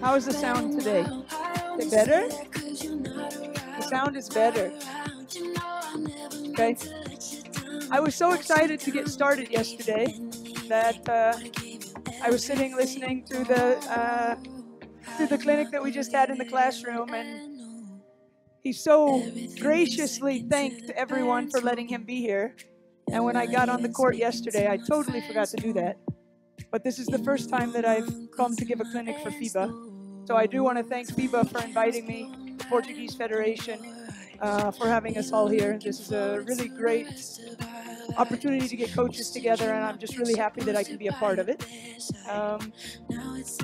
How is the sound today? Is it better? The sound is better. Okay. I was so excited to get started yesterday that uh, I was sitting listening to the uh, to the clinic that we just had in the classroom, and he so graciously thanked everyone for letting him be here. And when I got on the court yesterday, I totally forgot to do that. But this is the first time that I've come to give a clinic for FIBA. So I do want to thank FIBA for inviting me, the Portuguese Federation, uh, for having us all here. This is a really great opportunity to get coaches together, and I'm just really happy that I can be a part of it. Um,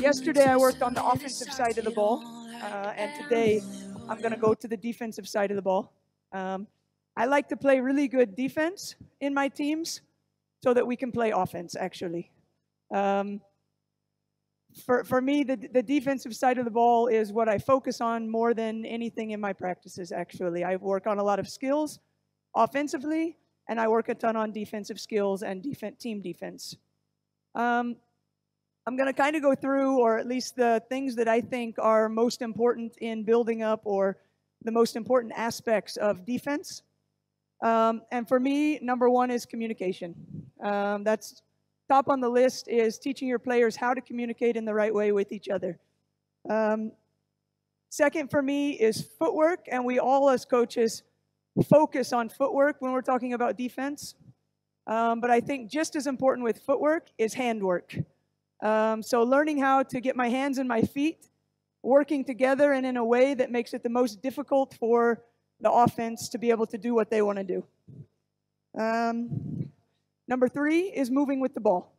yesterday, I worked on the offensive side of the ball, uh, and today I'm going to go to the defensive side of the ball. Um, I like to play really good defense in my teams so that we can play offense, actually. Um, for, for me, the, the defensive side of the ball is what I focus on more than anything in my practices, actually. I work on a lot of skills offensively, and I work a ton on defensive skills and defense, team defense. Um, I'm going to kind of go through, or at least the things that I think are most important in building up, or the most important aspects of defense. Um, and for me, number one is communication. Um, that's top on the list is teaching your players how to communicate in the right way with each other. Um, second for me is footwork, and we all as coaches focus on footwork when we're talking about defense. Um, but I think just as important with footwork is handwork. Um, so learning how to get my hands and my feet working together and in a way that makes it the most difficult for the offense to be able to do what they want to do. Um, number three is moving with the ball.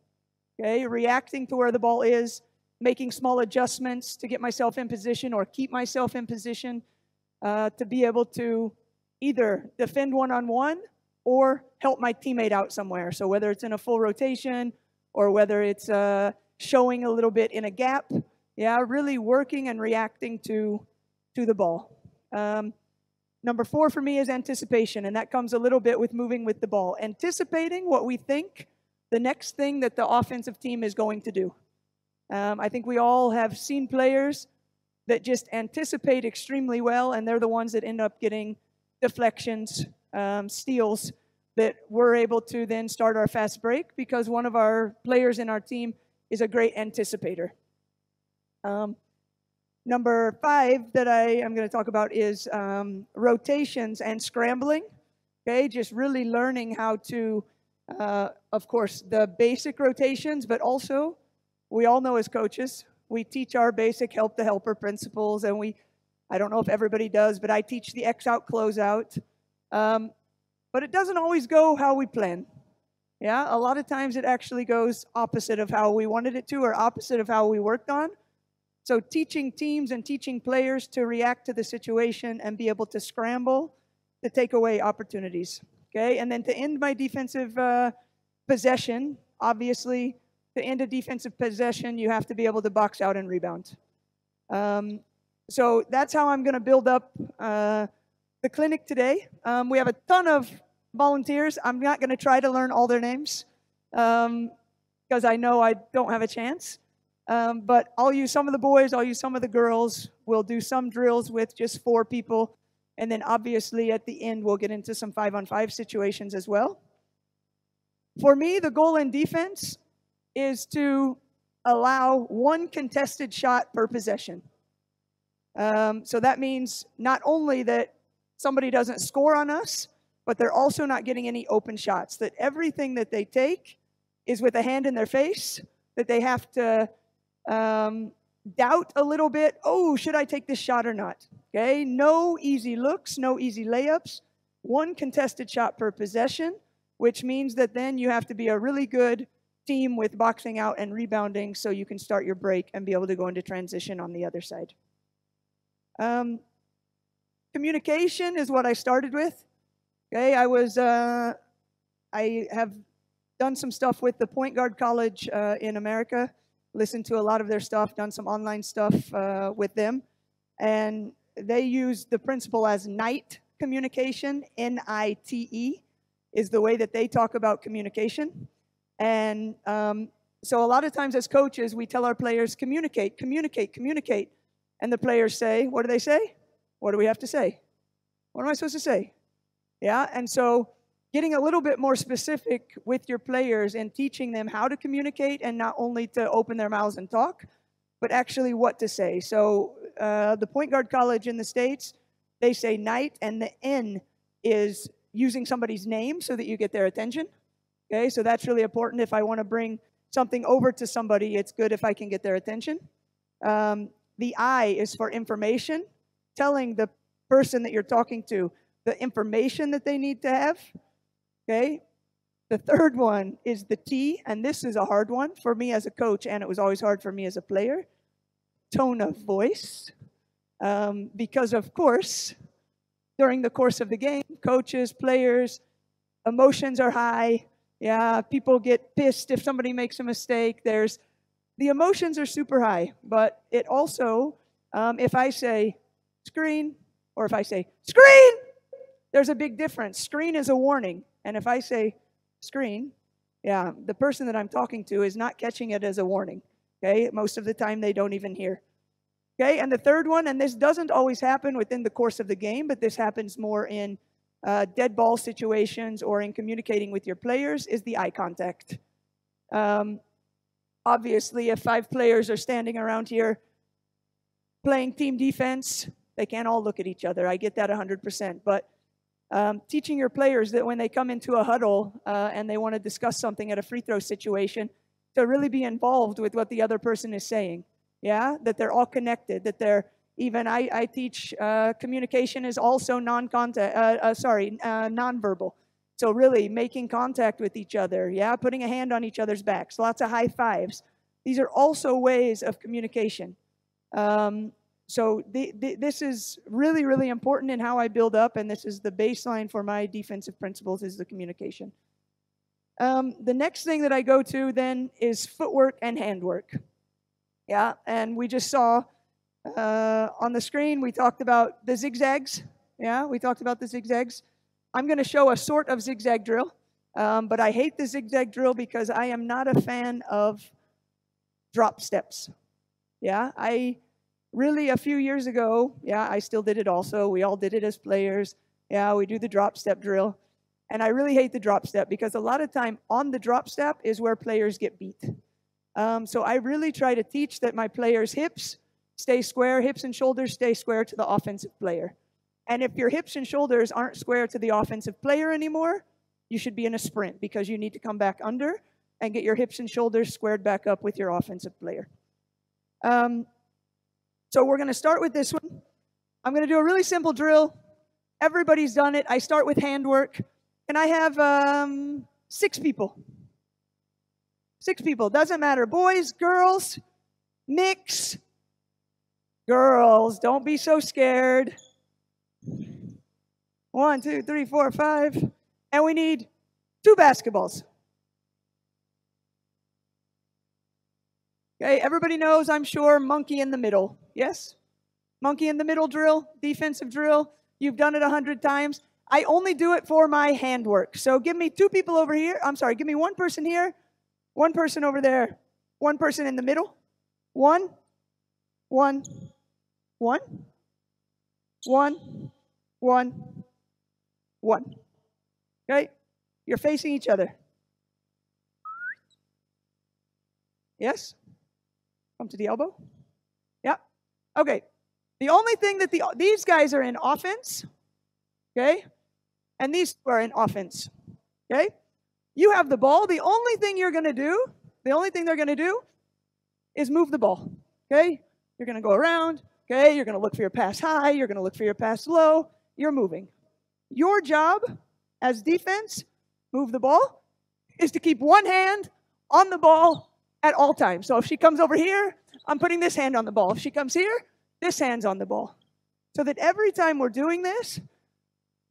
Okay, reacting to where the ball is, making small adjustments to get myself in position or keep myself in position uh, to be able to either defend one on one or help my teammate out somewhere. So whether it's in a full rotation or whether it's uh, showing a little bit in a gap, yeah, really working and reacting to to the ball. Um, Number four for me is anticipation, and that comes a little bit with moving with the ball. Anticipating what we think the next thing that the offensive team is going to do. Um, I think we all have seen players that just anticipate extremely well, and they're the ones that end up getting deflections, um, steals, that we're able to then start our fast break because one of our players in our team is a great anticipator. Um, Number five that I am going to talk about is um, rotations and scrambling. Okay, just really learning how to, uh, of course, the basic rotations, but also we all know as coaches, we teach our basic help the helper principles, and we, I don't know if everybody does, but I teach the X out, close out. Um, but it doesn't always go how we plan. Yeah, a lot of times it actually goes opposite of how we wanted it to, or opposite of how we worked on. So teaching teams and teaching players to react to the situation and be able to scramble to take away opportunities. Okay, and then to end my defensive uh, possession, obviously, to end a defensive possession, you have to be able to box out and rebound. Um, so that's how I'm going to build up uh, the clinic today. Um, we have a ton of volunteers. I'm not going to try to learn all their names because um, I know I don't have a chance. Um, but I'll use some of the boys, I'll use some of the girls. We'll do some drills with just four people. And then obviously at the end, we'll get into some five on five situations as well. For me, the goal in defense is to allow one contested shot per possession. Um, so that means not only that somebody doesn't score on us, but they're also not getting any open shots. That everything that they take is with a hand in their face, that they have to um, doubt a little bit oh, should I take this shot or not? Okay, no easy looks, no easy layups, one contested shot per possession, which means that then you have to be a really good team with boxing out and rebounding so you can start your break and be able to go into transition on the other side. Um, communication is what I started with. Okay, I was, uh, I have done some stuff with the Point Guard College uh, in America listened to a lot of their stuff, done some online stuff uh, with them. And they use the principle as night communication, N I T E, is the way that they talk about communication. And um, so a lot of times as coaches, we tell our players, communicate, communicate, communicate. And the players say, what do they say? What do we have to say? What am I supposed to say? Yeah, and so getting a little bit more specific with your players and teaching them how to communicate and not only to open their mouths and talk, but actually what to say. So uh, the Point Guard College in the States, they say night, and the N is using somebody's name so that you get their attention. Okay, so that's really important. If I want to bring something over to somebody, it's good if I can get their attention. Um, the I is for information, telling the person that you're talking to the information that they need to have. Okay, the third one is the T, and this is a hard one for me as a coach, and it was always hard for me as a player. Tone of voice. Um, because, of course, during the course of the game, coaches, players, emotions are high. Yeah, people get pissed if somebody makes a mistake. There's the emotions are super high, but it also, um, if I say screen or if I say screen, there's a big difference. Screen is a warning, and if I say screen, yeah, the person that I'm talking to is not catching it as a warning. Okay, most of the time they don't even hear. Okay, and the third one, and this doesn't always happen within the course of the game, but this happens more in uh, dead ball situations or in communicating with your players, is the eye contact. Um, obviously, if five players are standing around here playing team defense, they can't all look at each other. I get that 100%. But um, teaching your players that when they come into a huddle uh, and they want to discuss something at a free throw situation, to really be involved with what the other person is saying. Yeah, that they're all connected. That they're even I, I teach uh, communication is also non-contact. Uh, uh sorry, uh, nonverbal. So really making contact with each other. Yeah, putting a hand on each other's backs. Lots of high fives. These are also ways of communication. Um, so the, the, this is really, really important in how I build up, and this is the baseline for my defensive principles is the communication. Um, the next thing that I go to then is footwork and handwork. Yeah, and we just saw uh, on the screen, we talked about the zigzags. Yeah, we talked about the zigzags. I'm going to show a sort of zigzag drill, um, but I hate the zigzag drill because I am not a fan of drop steps. Yeah, I really a few years ago, yeah, I still did it also. We all did it as players. Yeah, we do the drop step drill. And I really hate the drop step because a lot of time on the drop step is where players get beat. Um, so I really try to teach that my players' hips stay square, hips and shoulders stay square to the offensive player. And if your hips and shoulders aren't square to the offensive player anymore, you should be in a sprint because you need to come back under and get your hips and shoulders squared back up with your offensive player. Um, so we're going to start with this one. I'm going to do a really simple drill. Everybody's done it. I start with handwork. And I have um, six people. Six people. Doesn't matter. Boys, girls, mix. Girls, don't be so scared. One, two, three, four, five. And we need two basketballs. Okay, everybody knows, I'm sure, monkey in the middle. Yes? Monkey in the middle drill, defensive drill. You've done it a hundred times. I only do it for my handwork. So give me two people over here. I'm sorry, give me one person here, one person over there, one person in the middle. One, one, one, one, one, one. Okay? You're facing each other. Yes? Come to the elbow. Okay. The only thing that the these guys are in offense. Okay? and these are in offense. Okay? You have the ball. The only thing you're going to do, the only thing they're going to do is move the ball. Okay? You're going to go around. Okay? You're going to look for your pass high. You're going to look for your pass low. You're moving. Your job as defense, move the ball, is to keep one hand on the ball at all times. So if she comes over here, I'm putting this hand on the ball. If she comes here, this hand's on the ball. So that every time we're doing this,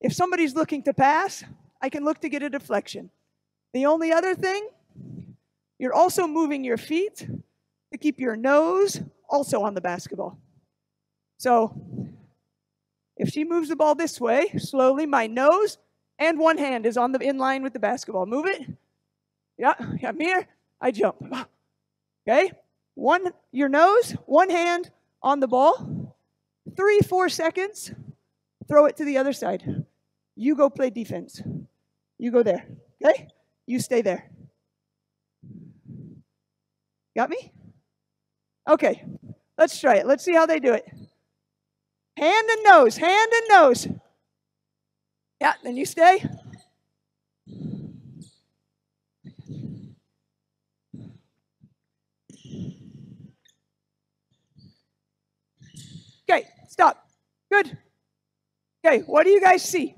if somebody's looking to pass, I can look to get a deflection. The only other thing, you're also moving your feet to keep your nose also on the basketball. So if she moves the ball this way, slowly, my nose and one hand is on the in line with the basketball. Move it. Yeah, I'm here. I jump. Okay? One, your nose, one hand on the ball, three, four seconds, throw it to the other side. You go play defense. You go there. Okay? You stay there. Got me? Okay, let's try it. Let's see how they do it. Hand and nose, hand and nose. Yeah, then you stay. Okay, stop. Good. Okay, what do you guys see?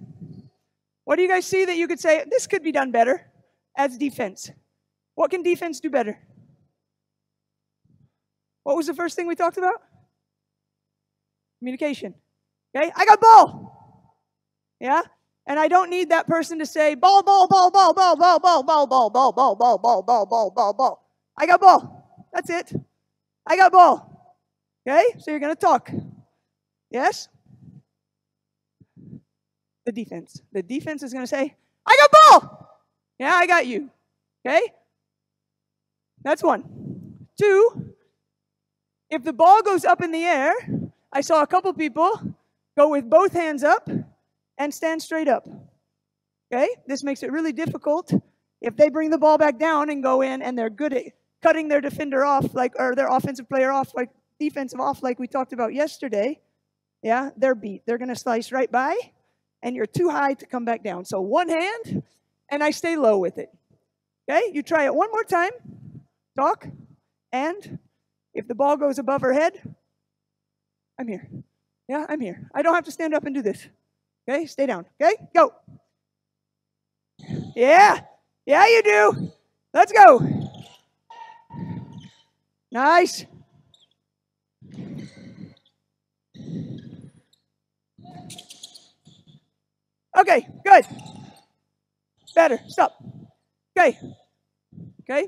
What do you guys see that you could say, this could be done better as defense? What can defense do better? What was the first thing we talked about? Communication. Okay, I got ball. Yeah? And I don't need that person to say ball, ball, ball, ball, ball, ball, ball, ball, ball, ball, ball, ball, ball, ball, ball, ball, ball. I got ball. That's it. I got ball. Okay? So you're going to talk. Yes? The defense. The defense is going to say, I got ball. Yeah, I got you. Okay? That's one. Two, if the ball goes up in the air, I saw a couple people go with both hands up and stand straight up. Okay? This makes it really difficult if they bring the ball back down and go in and they're good at cutting their defender off like or their offensive player off like defensive off like we talked about yesterday. Yeah, they're beat. They're going to slice right by and you're too high to come back down. So one hand and I stay low with it. Okay? You try it one more time. Talk and if the ball goes above her head, I'm here. Yeah, I'm here. I don't have to stand up and do this. Okay, stay down. Okay, go. Yeah, yeah, you do. Let's go. Nice. Okay, good. Better. Stop. Okay. Okay.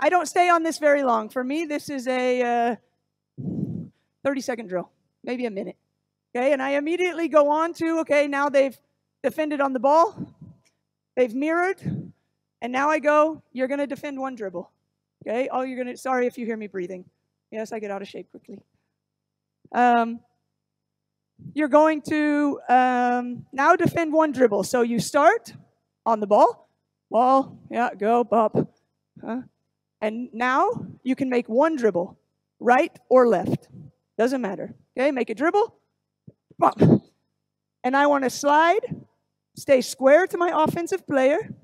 I don't stay on this very long. For me, this is a uh, 30 second drill, maybe a minute. Okay, and I immediately go on to, okay, now they've defended on the ball, they've mirrored, and now I go, you're going to defend one dribble. Okay, oh, you're going to, sorry if you hear me breathing. Yes, I get out of shape quickly. Um, you're going to um, now defend one dribble. So you start on the ball, ball, yeah, go, up. Huh? And now you can make one dribble, right or left. Doesn't matter. Okay, make a dribble. And I want to slide, stay square to my offensive player,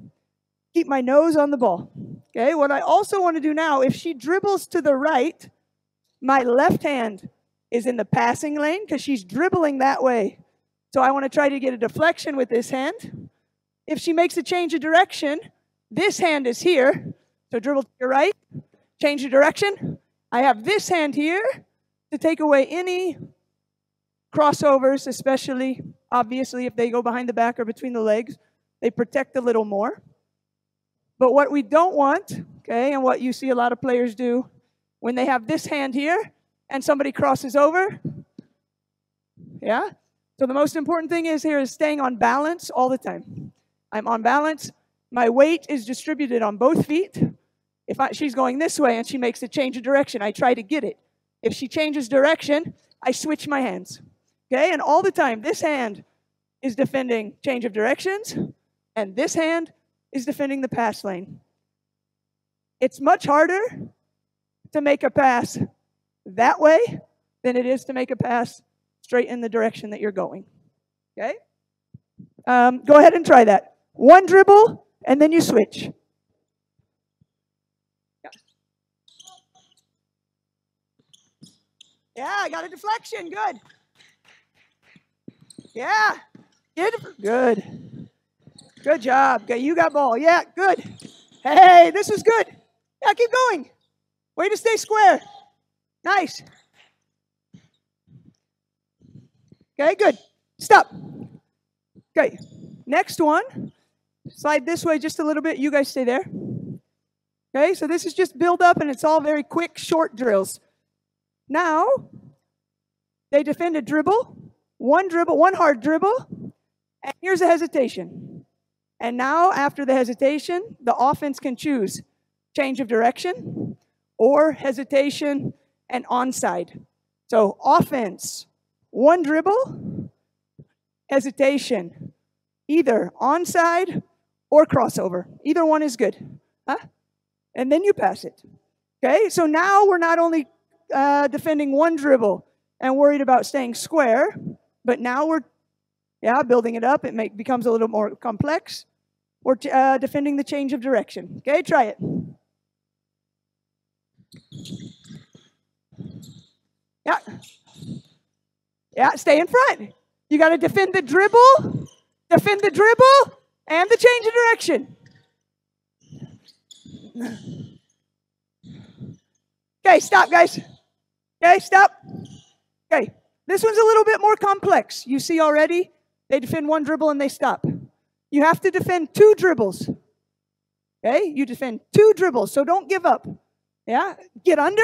keep my nose on the ball. Okay, what I also want to do now, if she dribbles to the right, my left hand is in the passing lane because she's dribbling that way. So I want to try to get a deflection with this hand. If she makes a change of direction, this hand is here. So dribble to your right, change the direction. I have this hand here to take away any crossovers, especially obviously if they go behind the back or between the legs. They protect a little more. But what we don't want, okay, and what you see a lot of players do when they have this hand here and somebody crosses over, yeah? So the most important thing is here is staying on balance all the time. I'm on balance. My weight is distributed on both feet. If I, she's going this way and she makes a change of direction, I try to get it. If she changes direction, I switch my hands. Okay? And all the time, this hand is defending change of directions, and this hand is defending the pass lane. It's much harder to make a pass that way than it is to make a pass straight in the direction that you're going. Okay? Um, go ahead and try that. One dribble, and then you switch. Yeah, I got a deflection. Good. Yeah. Good. Good. Good job. You got ball. Yeah, good. Hey, this is good. Yeah, keep going. Way to stay square. Nice. Okay, good. Stop. Okay, next one. Slide this way just a little bit. You guys stay there. Okay, so this is just build up and it's all very quick, short drills. Now, they defend a dribble, one dribble, one hard dribble, and here's a hesitation. And now, after the hesitation, the offense can choose change of direction or hesitation and onside. So offense, one dribble, hesitation, either onside or crossover. Either one is good. Huh? And then you pass it. Okay, so now we're not only uh, defending one dribble and worried about staying square, but now we're, yeah, building it up. It make, becomes a little more complex. We're uh, defending the change of direction. Okay, try it. Yeah. Yeah, stay in front. You got to defend the dribble, defend the dribble, and the change of direction. Okay, stop, guys. Okay, stop. Okay, this one's a little bit more complex. You see already? They defend one dribble and they stop. You have to defend two dribbles. Okay, you defend two dribbles, so don't give up. Yeah, get under.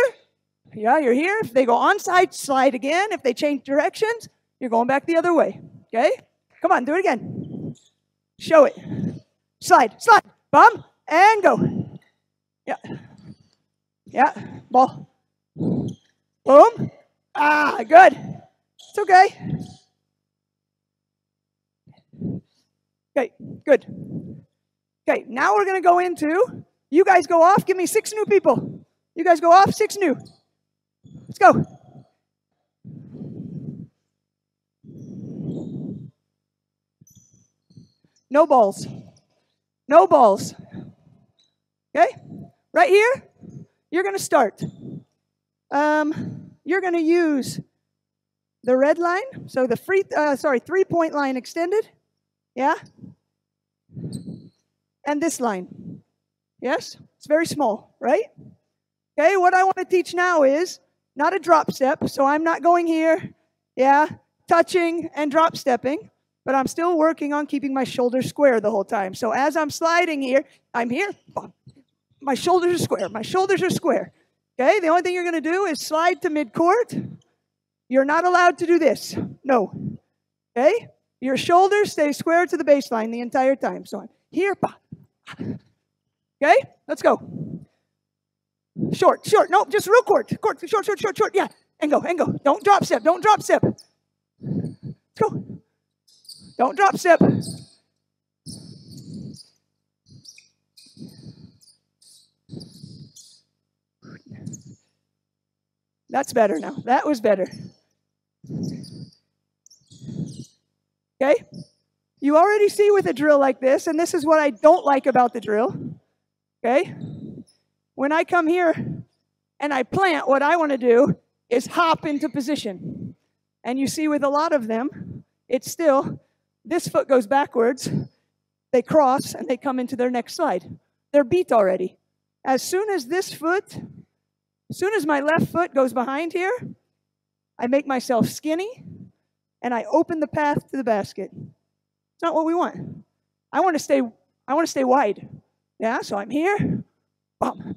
Yeah, you're here. If they go onside, slide again. If they change directions, you're going back the other way. Okay, come on, do it again. Show it. Slide, slide, bum, and go. Yeah. Yeah, ball. Boom. Ah, good. It's okay. Okay, good. Okay, now we're going to go into, you guys go off, give me six new people. You guys go off, six new. Let's go. No balls. No balls. Okay? Right here, you're going to start. Um, you're going to use the red line, so the free, uh, sorry, three point line extended. Yeah? And this line. Yes? It's very small, right? Okay, what I want to teach now is not a drop step, so I'm not going here, yeah, touching and drop stepping, but I'm still working on keeping my shoulders square the whole time. So as I'm sliding here, I'm here, my shoulders are square, my shoulders are square. Okay, the only thing you're going to do is slide to mid court. You're not allowed to do this. No. Okay? Your shoulders stay square to the baseline the entire time. So I'm here. Okay? Let's go. Short, short. No, just real court. Court, short, short, short, short. Yeah. And go, and go. Don't drop step. Don't drop step. Let's go. Don't drop step. That's better now. That was better. Okay? You already see with a drill like this, and this is what I don't like about the drill. Okay? When I come here and I plant, what I want to do is hop into position. And you see with a lot of them, it's still, this foot goes backwards, they cross, and they come into their next slide. They're beat already. As soon as this foot, as soon as my left foot goes behind here, I make myself skinny and I open the path to the basket. It's not what we want. I want to stay, I want to stay wide. Yeah, so I'm here. Bum.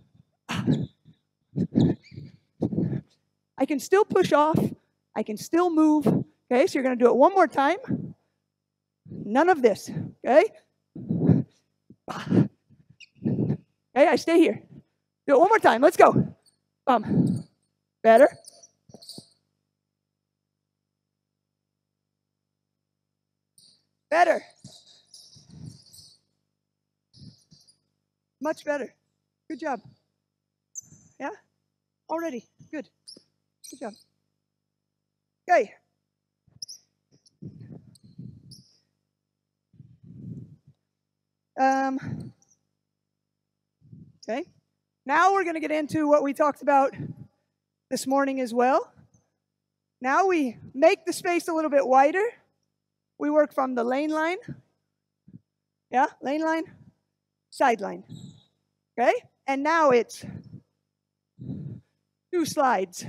I can still push off. I can still move. Okay, so you're going to do it one more time. None of this. Okay? Okay, I stay here. Do it one more time. Let's go. Bum. Better. Better. Much better. Good job. Yeah? Already. Good. Good job. Okay. Um, okay. Now we're going to get into what we talked about this morning as well. Now we make the space a little bit wider. We work from the lane line. Yeah, lane line, sideline. Okay? And now it's two slides,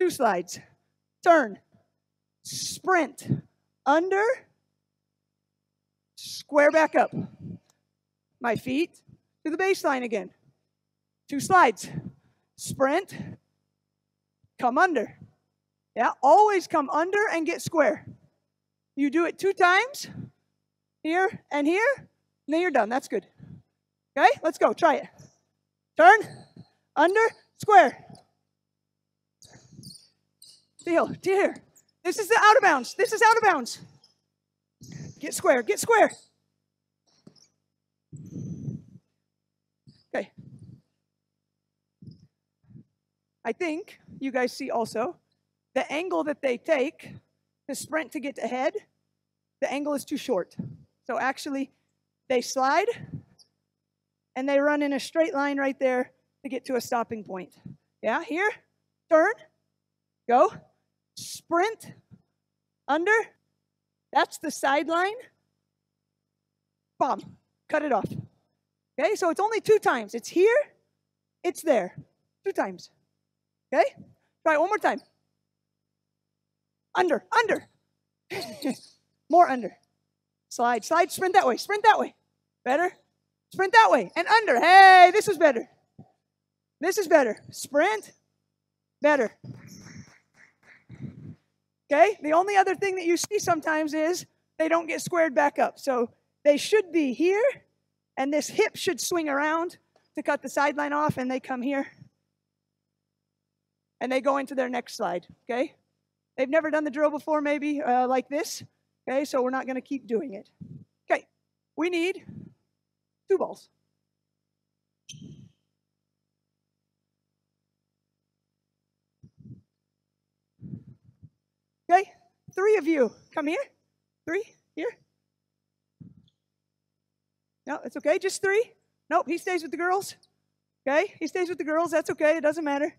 two slides, turn, sprint, under, square back up. My feet to the baseline again. Two slides, sprint, come under. Yeah, always come under and get square. You do it two times, here and here, and then you're done. That's good. Okay, let's go. Try it. Turn, under, square. Deal, dear. This is the out of bounds. This is out of bounds. Get square, get square. Okay. I think you guys see also the angle that they take to sprint to get ahead, the angle is too short. So actually, they slide and they run in a straight line right there to get to a stopping point. Yeah, here, turn, go, sprint, under, that's the sideline, bomb, cut it off. Okay, so it's only two times. It's here, it's there, two times. Okay, try one more time. Under, under. more under. Slide, slide, sprint that way, sprint that way. Better. Sprint that way and under. Hey, this is better. This is better. Sprint, better. Okay? The only other thing that you see sometimes is they don't get squared back up. So they should be here, and this hip should swing around to cut the sideline off, and they come here. And they go into their next slide. Okay? They've never done the drill before, maybe uh, like this. Okay, so we're not going to keep doing it. Okay, we need two balls. Okay, three of you. Come here. Three, here. No, it's okay. Just three. Nope, he stays with the girls. Okay, he stays with the girls. That's okay. It doesn't matter.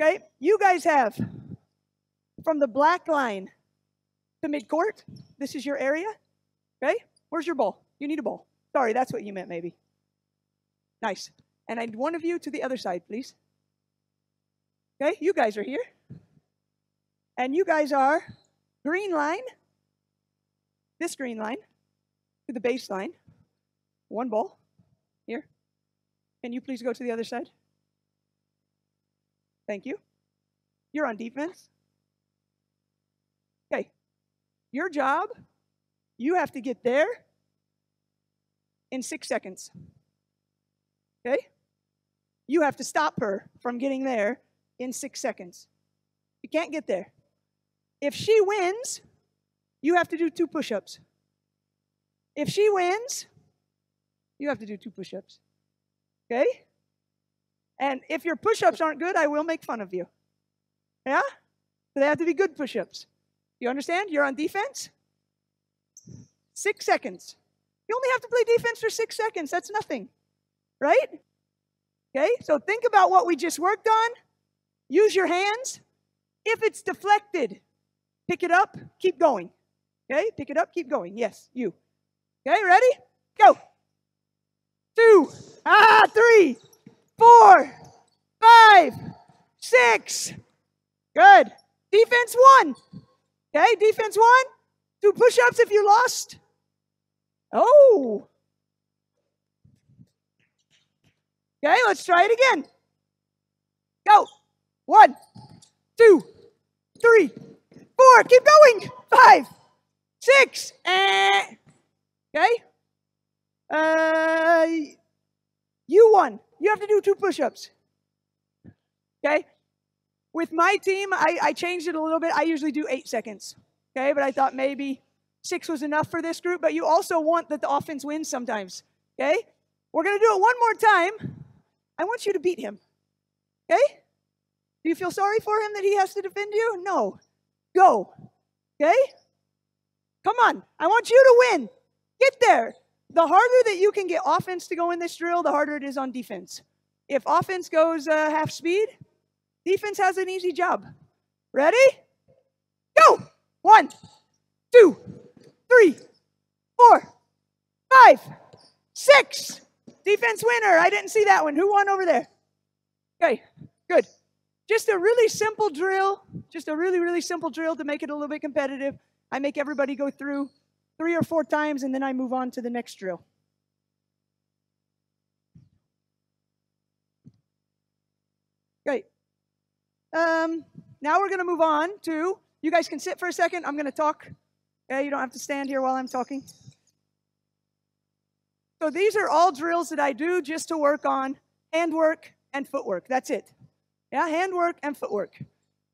Okay, you guys have from the black line to midcourt. This is your area. Okay, where's your ball? You need a ball. Sorry, that's what you meant, maybe. Nice. And I need one of you to the other side, please. Okay, you guys are here. And you guys are green line, this green line, to the baseline. One ball. Here. Can you please go to the other side? Thank you. You're on defense. Okay. Your job, you have to get there in six seconds. Okay? You have to stop her from getting there in six seconds. You can't get there. If she wins, you have to do two push ups. If she wins, you have to do two push ups. Okay? And if your push ups aren't good, I will make fun of you. Yeah? So they have to be good push ups. You understand? You're on defense. Six seconds. You only have to play defense for six seconds. That's nothing. Right? Okay? So think about what we just worked on. Use your hands. If it's deflected, Pick it up, keep going. Okay, pick it up, keep going. Yes, you. Okay, ready? Go. Two, ah, three, four, five, six. Good. Defense one. Okay, defense one. Do push ups if you lost. Oh. Okay, let's try it again. Go. One, two, three, four, keep going. Five, six, eh. Okay? Uh, you won. You have to do two push ups. Okay? With my team, I, I changed it a little bit. I usually do eight seconds. Okay? But I thought maybe six was enough for this group. But you also want that the offense wins sometimes. Okay? We're going to do it one more time. I want you to beat him. Okay? Do you feel sorry for him that he has to defend you? No. Go. Okay? Come on. I want you to win. Get there. The harder that you can get offense to go in this drill, the harder it is on defense. If offense goes uh, half speed, defense has an easy job. Ready? Go. One, two, three, four, five, six. Defense winner. I didn't see that one. Who won over there? Okay, good. Just a really simple drill, just a really, really simple drill to make it a little bit competitive. I make everybody go through three or four times and then I move on to the next drill. Great. Um, now we're going to move on to, you guys can sit for a second. I'm going to talk. Okay, you don't have to stand here while I'm talking. So these are all drills that I do just to work on handwork and footwork. That's it. Yeah, handwork and footwork.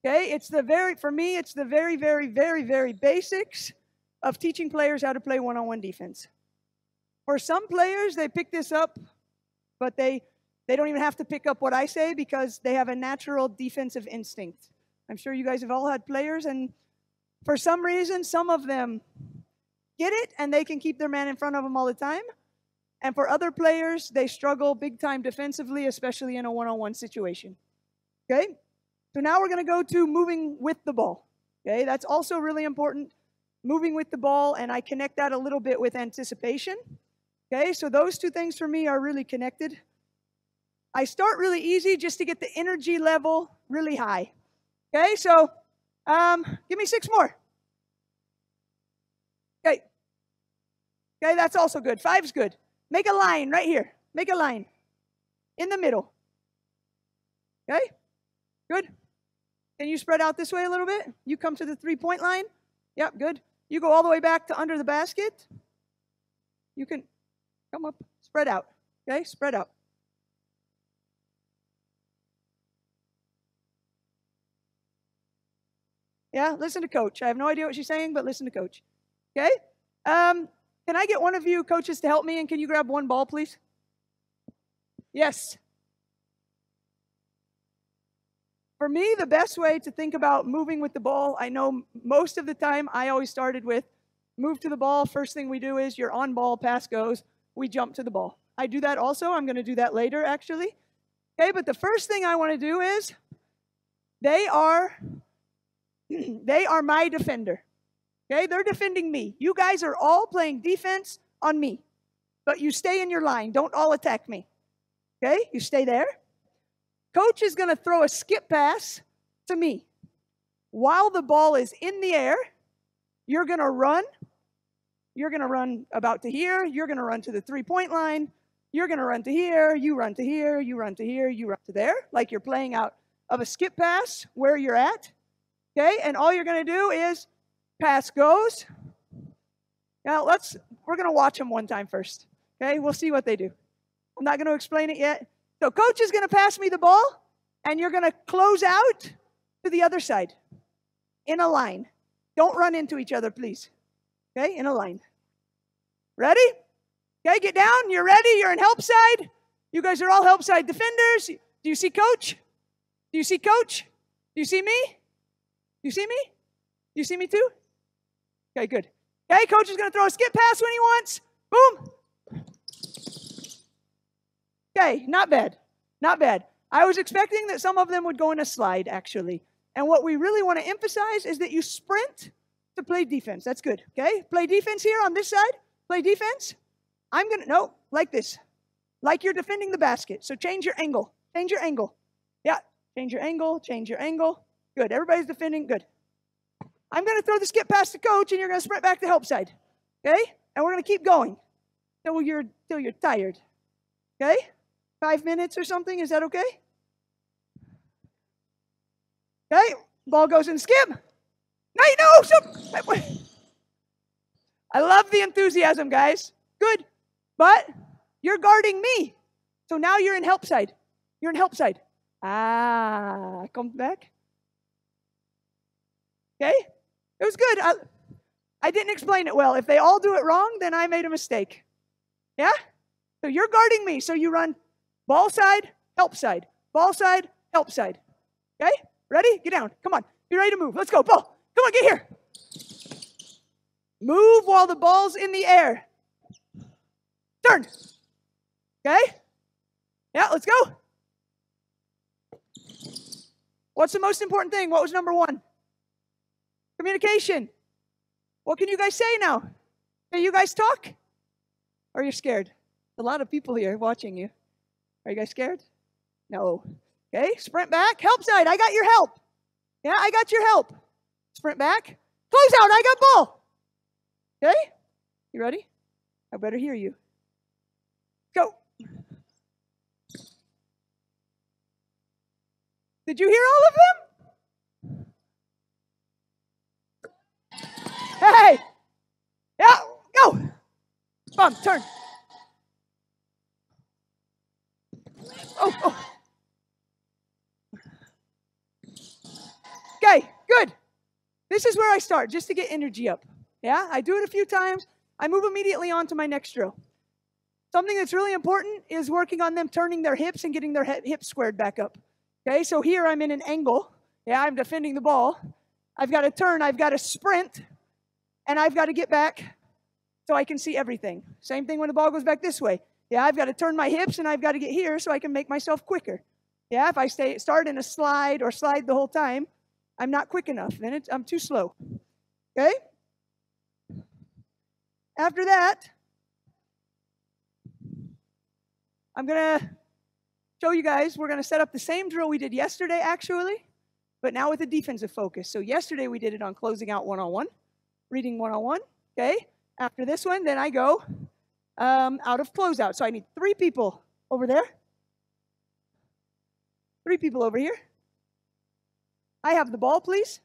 Okay, it's the very, for me, it's the very, very, very, very basics of teaching players how to play one on one defense. For some players, they pick this up, but they, they don't even have to pick up what I say because they have a natural defensive instinct. I'm sure you guys have all had players, and for some reason, some of them get it and they can keep their man in front of them all the time. And for other players, they struggle big time defensively, especially in a one on one situation. Okay? So now we're going to go to moving with the ball. Okay? That's also really important. Moving with the ball, and I connect that a little bit with anticipation. Okay? So those two things for me are really connected. I start really easy just to get the energy level really high. Okay? So um, give me six more. Okay. Okay, that's also good. Five's good. Make a line right here. Make a line in the middle. Okay? Good. Can you spread out this way a little bit? You come to the three point line. Yep, good. You go all the way back to under the basket. You can come up, spread out. Okay, spread out. Yeah, listen to coach. I have no idea what she's saying, but listen to coach. Okay? Um, can I get one of you coaches to help me? And can you grab one ball, please? Yes. For me, the best way to think about moving with the ball, I know most of the time I always started with move to the ball. First thing we do is you're on ball, pass goes, we jump to the ball. I do that also. I'm going to do that later, actually. Okay, but the first thing I want to do is they are they are my defender. Okay, they're defending me. You guys are all playing defense on me. But you stay in your line. Don't all attack me. Okay, you stay there. Coach is going to throw a skip pass to me. While the ball is in the air, you're going to run. You're going to run about to here. You're going to run to the three point line. You're going to run to here. You run to here. You run to here. You run to there, like you're playing out of a skip pass where you're at. Okay, and all you're going to do is Pass goes. Now let's, we're going to watch them one time first. Okay, we'll see what they do. I'm not going to explain it yet. So, coach is going to pass me the ball, and you're going to close out to the other side in a line. Don't run into each other, please. Okay, in a line. Ready? Okay, get down. You're ready. You're in help side. You guys are all help side defenders. Do you see coach? Do you see coach? Do you see me? You see me? You see me too? Okay, good. Okay, coach is going to throw a skip pass when he wants. Boom. Okay, not bad. Not bad. I was expecting that some of them would go in a slide, actually. And what we really want to emphasize is that you sprint to play defense. That's good. Okay? Play defense here on this side. Play defense. I'm going to, no, like this. Like you're defending the basket. So change your angle. Change your angle. Yeah, change your angle. Change your angle. Good. Everybody's defending. Good. I'm going to throw the skip past the coach and you're going to sprint back to help side. Okay? And we're going to keep going till you're, till you're tired. Okay? Five minutes or something. Is that okay? Okay? Ball goes in skip. No, so, I love the enthusiasm, guys. Good. But you're guarding me. So now you're in help side. You're in help side. Ah, come back. Okay? It was good. I, I didn't explain it well. If they all do it wrong, then I made a mistake. Yeah? So you're guarding me. So you run ball side, help side, ball side, help side. Okay? Ready? Get down. Come on. Be ready to move. Let's go. Ball. Come on, get here. Move while the ball's in the air. Turn. Okay? Yeah, let's go. What's the most important thing? What was number one? Communication. What can you guys say now? Can you guys talk? Or are you scared? A lot of people here watching you. Are you guys scared? No. Okay, sprint back. Help side. I got your help. Yeah, I got your help. Sprint back. Close out. I got ball. Okay? You ready? I better hear you. Go. Did you hear all of them? Hey! Yeah, go! On, turn. Oh. Okay, good. This is where I start, just to get energy up. Yeah, I do it a few times. I move immediately on to my next drill. Something that's really important is working on them turning their hips and getting their hips squared back up. Okay, so here I'm in an angle. Yeah, I'm defending the ball. I've got to turn, I've got to sprint, and I've got to get back so I can see everything. Same thing when the ball goes back this way. Yeah, I've got to turn my hips and I've got to get here so I can make myself quicker. Yeah, if I stay start in a slide or slide the whole time, I'm not quick enough. Then I'm too slow. Okay? After that, I'm going to show you guys, we're going to set up the same drill we did yesterday, actually, but now with a defensive focus. So yesterday we did it on closing out one on one, reading one on one. Okay? After this one, then I go um, out of closeout. So I need three people over there, three people over here. I have the ball, please.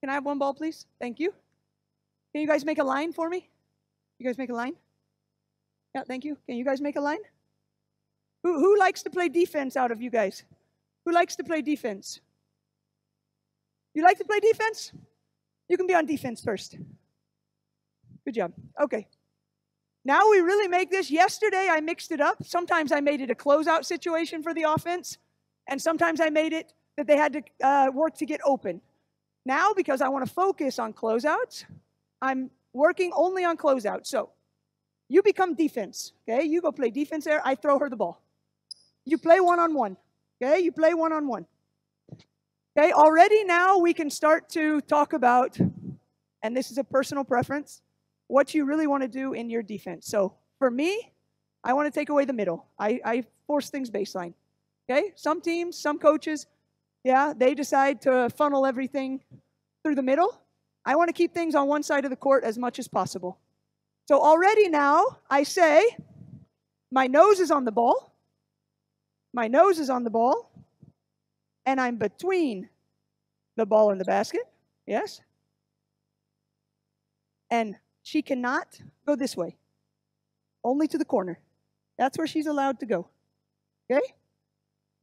Can I have one ball, please? Thank you. Can you guys make a line for me? You guys make a line? Yeah, thank you. Can you guys make a line? Who, who likes to play defense out of you guys? Who likes to play defense? You like to play defense? You can be on defense first. Good job. Okay. Now we really make this. Yesterday I mixed it up. Sometimes I made it a closeout situation for the offense, and sometimes I made it that they had to uh, work to get open. Now, because I want to focus on closeouts, I'm working only on closeouts. So you become defense. Okay, you go play defense there. I throw her the ball. You play one on one. Okay, you play one on one. Okay, already now we can start to talk about, and this is a personal preference what you really want to do in your defense. So for me, I want to take away the middle. I, I force things baseline. Okay? Some teams, some coaches, yeah, they decide to funnel everything through the middle. I want to keep things on one side of the court as much as possible. So already now, I say, my nose is on the ball. My nose is on the ball. And I'm between the ball and the basket. Yes? And she cannot go this way, only to the corner. That's where she's allowed to go. Okay?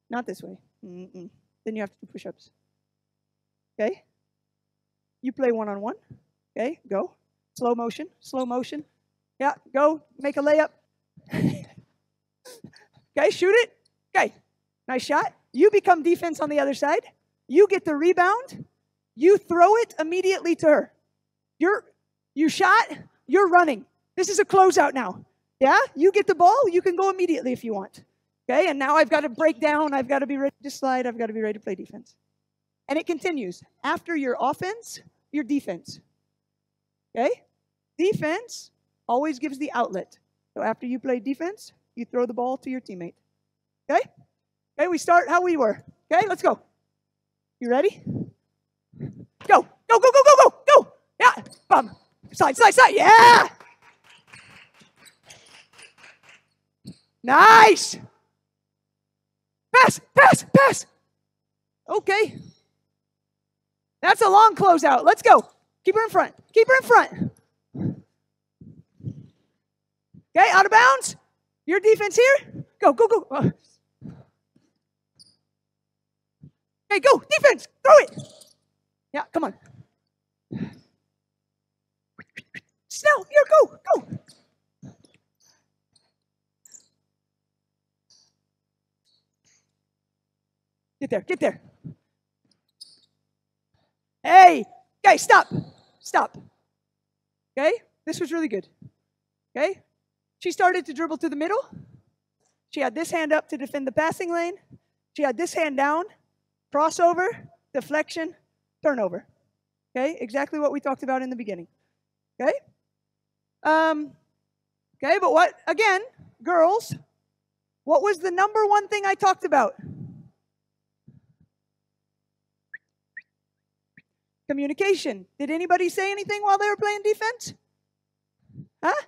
Not this way. Mm-mm. Then you have to do push ups. Okay? You play one on one. Okay? Go. Slow motion. Slow motion. Yeah, go. Make a layup. okay, shoot it. Okay, nice shot. You become defense on the other side. You get the rebound. You throw it immediately to her. You're you shot, you're running. This is a closeout now. Yeah? You get the ball, you can go immediately if you want. Okay? And now I've got to break down, I've got to be ready to slide, I've got to be ready to play defense. And it continues. After your offense, your defense. Okay? Defense always gives the outlet. So after you play defense, you throw the ball to your teammate. Okay? Okay, we start how we were. Okay, let's go. You ready? Go, go, go, go, go, go, go. Yeah, bum. Side, side, side. Yeah. Nice. Pass, pass, pass. Okay. That's a long closeout. Let's go. Keep her in front. Keep her in front. Okay, out of bounds. Your defense here. Go, go, go. Uh. Okay, go. Defense. Throw it. Yeah, come on. Snell, here, go, go. Get there, get there. Hey, guys, stop, stop. Okay, this was really good. Okay, she started to dribble to the middle. She had this hand up to defend the passing lane. She had this hand down, crossover, deflection, turnover. Okay, exactly what we talked about in the beginning. Okay? Um, okay, but what, again, girls, what was the number one thing I talked about? Communication. Did anybody say anything while they were playing defense? Huh?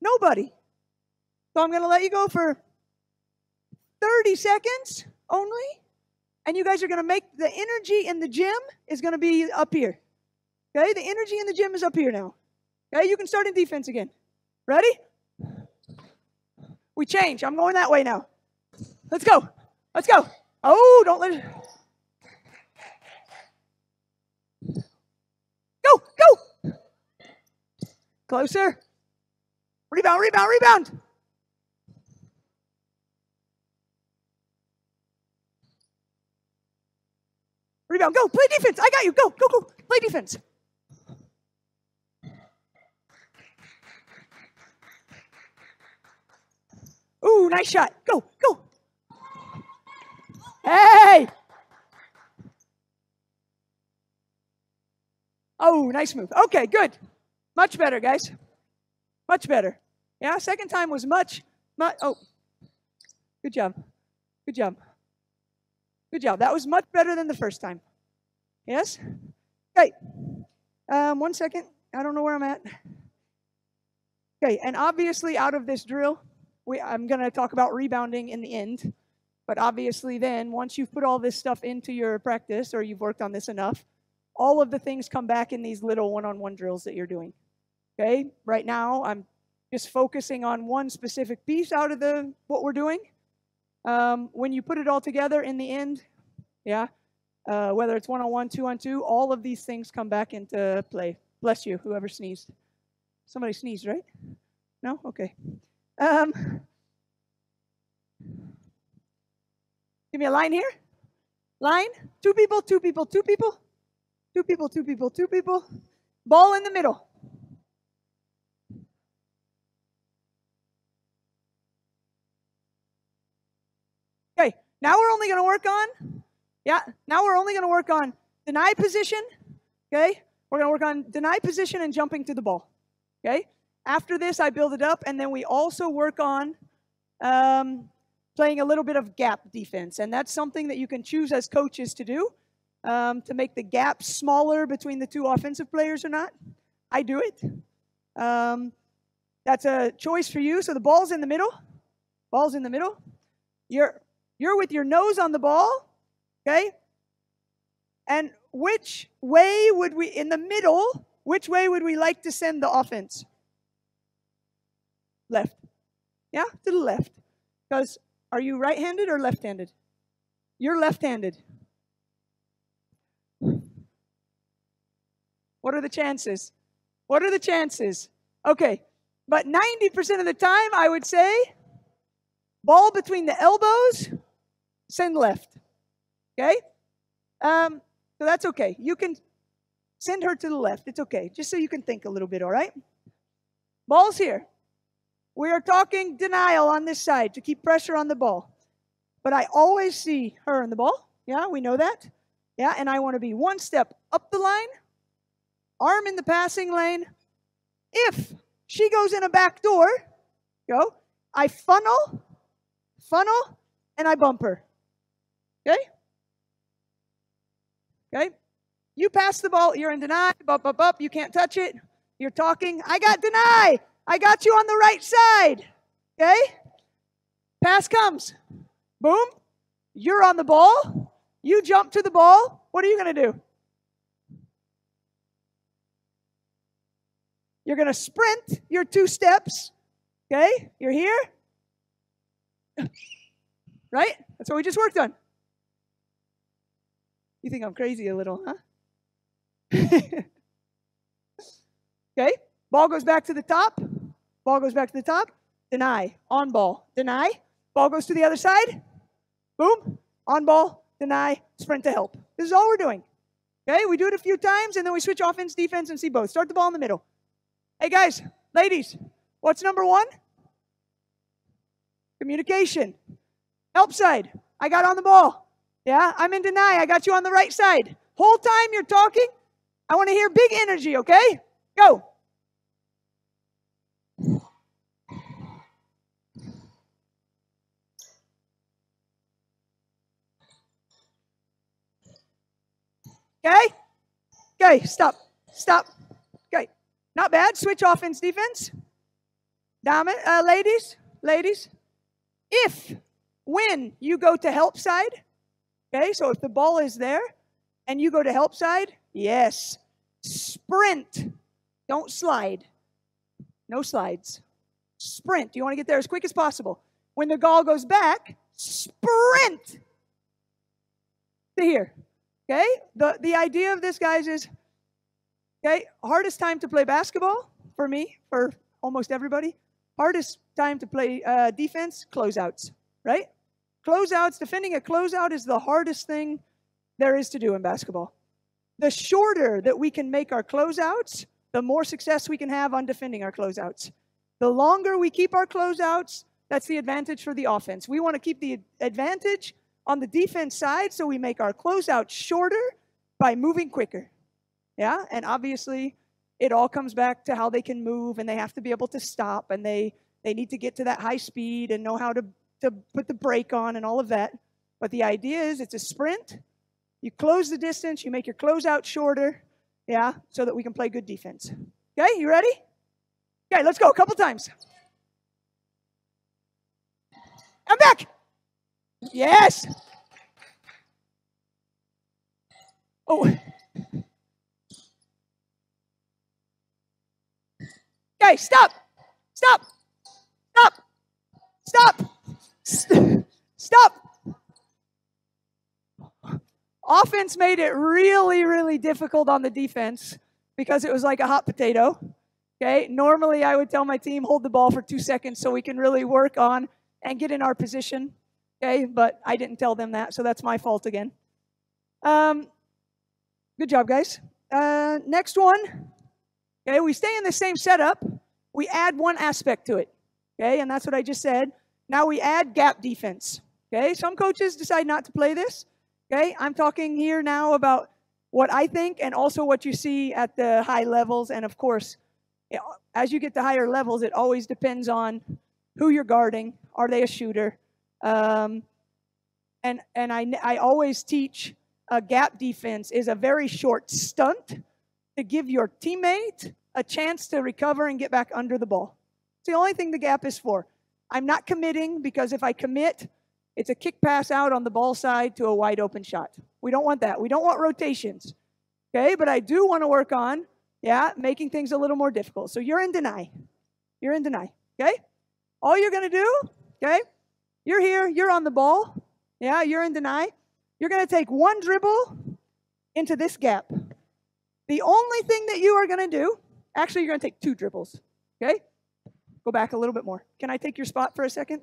Nobody. So I'm going to let you go for 30 seconds only. And you guys are going to make the energy in the gym is going to be up here. Okay? The energy in the gym is up here now. Okay, you can start in defense again. Ready? We change. I'm going that way now. Let's go. Let's go. Oh, don't let it. Go, go. Closer. Rebound, rebound, rebound. Rebound, go, play defense. I got you. Go, go, go. Play defense. Ooh, nice shot. Go, go. Hey! Oh, nice move. Okay, good. Much better, guys. Much better. Yeah, second time was much, much. Oh, good job. Good job. Good job. That was much better than the first time. Yes? Okay. Um, one second. I don't know where I'm at. Okay, and obviously, out of this drill, we, I'm going to talk about rebounding in the end. But obviously, then, once you've put all this stuff into your practice or you've worked on this enough, all of the things come back in these little one on one drills that you're doing. Okay? Right now, I'm just focusing on one specific piece out of the what we're doing. Um, when you put it all together in the end, yeah, uh, whether it's one on one, two on two, all of these things come back into play. Bless you, whoever sneezed. Somebody sneezed, right? No? Okay. Um, give me a line here. Line. Two people, two people, two people. Two people, two people, two people. Ball in the middle. Okay, now we're only going to work on, yeah, now we're only going to work on deny position. Okay, we're going to work on deny position and jumping to the ball. Okay, after this, I build it up, and then we also work on um, playing a little bit of gap defense. And that's something that you can choose as coaches to do um, to make the gap smaller between the two offensive players or not. I do it. Um, that's a choice for you. So the ball's in the middle. Ball's in the middle. You're you're with your nose on the ball, okay? And which way would we in the middle? Which way would we like to send the offense? Left. Yeah, to the left. Because are you right-handed or left-handed? You're left-handed. What are the chances? What are the chances? Okay, but 90% of the time, I would say ball between the elbows, send left. Okay? Um, so that's okay. You can send her to the left. It's okay, just so you can think a little bit, all right? Ball's here. We are talking denial on this side to keep pressure on the ball. But I always see her in the ball. Yeah, we know that. Yeah, and I want to be one step up the line arm in the passing lane. If she goes in a back door, go, I funnel, funnel, and I bump her. Okay? Okay? You pass the ball, you're in deny, bump, bump, bump, you can't touch it. You're talking, I got deny. I got you on the right side. Okay? Pass comes. Boom. You're on the ball. You jump to the ball. What are you going to do? You're going to sprint your two steps. Okay? You're here. Right? That's what we just worked on. You think I'm crazy a little, huh? okay? Ball goes back to the top. Ball goes back to the top. Deny. On ball. Deny. Ball goes to the other side. Boom. On ball. Deny. Sprint to help. This is all we're doing. Okay? We do it a few times and then we switch offense, defense, and see both. Start the ball in the middle. Hey, guys, ladies, what's number one? Communication. Help side. I got on the ball. Yeah, I'm in deny. I got you on the right side. Whole time you're talking, I want to hear big energy, okay? Go. Okay? Okay, stop. Stop. Okay. Not bad. Switch offense, defense. Diamond, uh, ladies, ladies. If, when you go to help side, okay, so if the ball is there and you go to help side, yes, sprint. Don't slide. No slides. Sprint. You want to get there as quick as possible. When the ball goes back, sprint to here. Okay? The, the idea of this, guys, is Okay, hardest time to play basketball for me, for almost everybody. Hardest time to play uh, defense, closeouts, right? Closeouts, defending a closeout is the hardest thing there is to do in basketball. The shorter that we can make our closeouts, the more success we can have on defending our closeouts. The longer we keep our closeouts, that's the advantage for the offense. We want to keep the advantage on the defense side, so we make our closeout shorter by moving quicker. Yeah, and obviously, it all comes back to how they can move, and they have to be able to stop, and they they need to get to that high speed and know how to to put the brake on and all of that. But the idea is, it's a sprint. You close the distance, you make your closeout shorter, yeah, so that we can play good defense. Okay, you ready? Okay, let's go a couple times. I'm back. Yes. Oh. Okay, stop. Stop. Stop. Stop. Stop. Offense made it really, really difficult on the defense because it was like a hot potato. Okay, normally I would tell my team hold the ball for two seconds so we can really work on and get in our position. Okay, but I didn't tell them that, so that's my fault again. Um, good job, guys. Uh, next one. Okay, we stay in the same setup. We add one aspect to it. Okay, and that's what I just said. Now we add gap defense. Okay, some coaches decide not to play this. Okay, I'm talking here now about what I think and also what you see at the high levels. And of course, as you get to higher levels, it always depends on who you're guarding. Are they a shooter? Um, and and I, I always teach a gap defense is a very short stunt to give your teammate a chance to recover and get back under the ball. It's the only thing the gap is for. I'm not committing because if I commit, it's a kick pass out on the ball side to a wide open shot. We don't want that. We don't want rotations. Okay, but I do want to work on, yeah, making things a little more difficult. So you're in deny. You're in deny. Okay? All you're going to do, okay, you're here, you're on the ball. Yeah, you're in deny. You're going to take one dribble into this gap. The only thing that you are going to do, actually, you're going to take two dribbles. Okay? Go back a little bit more. Can I take your spot for a second?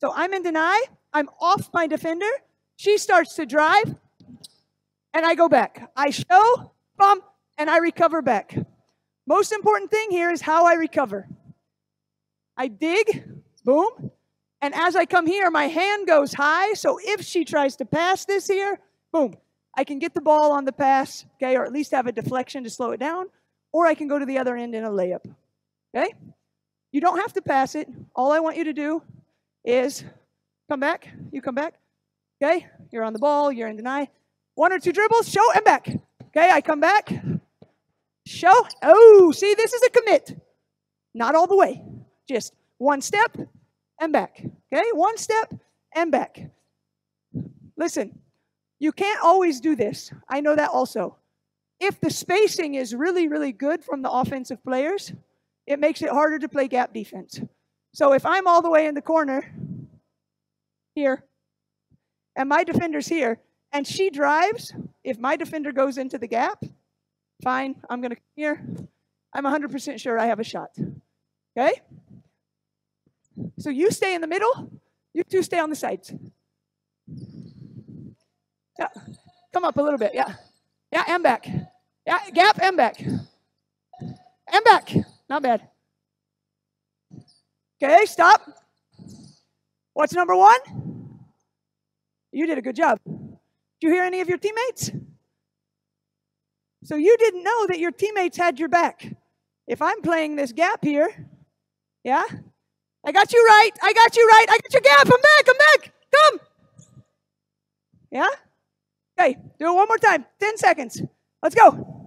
So I'm in deny. I'm off my defender. She starts to drive, and I go back. I show, bump, and I recover back. Most important thing here is how I recover. I dig, boom, and as I come here, my hand goes high. So if she tries to pass this here, boom, I can get the ball on the pass, okay, or at least have a deflection to slow it down, or I can go to the other end in a layup, okay? You don't have to pass it. All I want you to do is come back. You come back, okay? You're on the ball, you're in deny. One or two dribbles, show and back. Okay, I come back, show. Oh, see, this is a commit. Not all the way, just one step, and back. Okay? One step and back. Listen, you can't always do this. I know that also. If the spacing is really, really good from the offensive players, it makes it harder to play gap defense. So if I'm all the way in the corner here, and my defender's here, and she drives, if my defender goes into the gap, fine, I'm going to come here. I'm 100% sure I have a shot. Okay? So you stay in the middle, you two stay on the sides. Yeah. Come up a little bit. Yeah. Yeah, and back. Yeah, gap and back. And back. Not bad. Okay, stop. What's number one? You did a good job. Did you hear any of your teammates? So you didn't know that your teammates had your back. If I'm playing this gap here, yeah, I got you right. I got you right. I got your gap. I'm back. I'm back. Come. Yeah? Okay, do it one more time. 10 seconds. Let's go.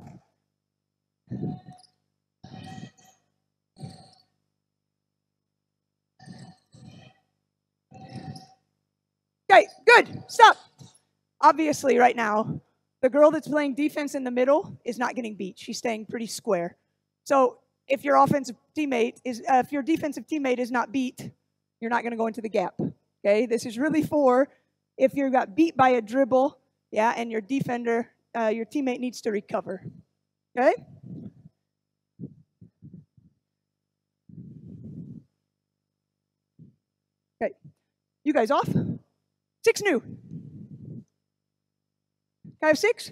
Okay, good. Stop. Obviously, right now, the girl that's playing defense in the middle is not getting beat. She's staying pretty square. So if your offensive teammate is, uh, if your defensive teammate is not beat, you're not going to go into the gap. Okay, this is really for if you got beat by a dribble, yeah, and your defender, uh, your teammate needs to recover. Okay. Okay, you guys off? Six new. okay, I have six?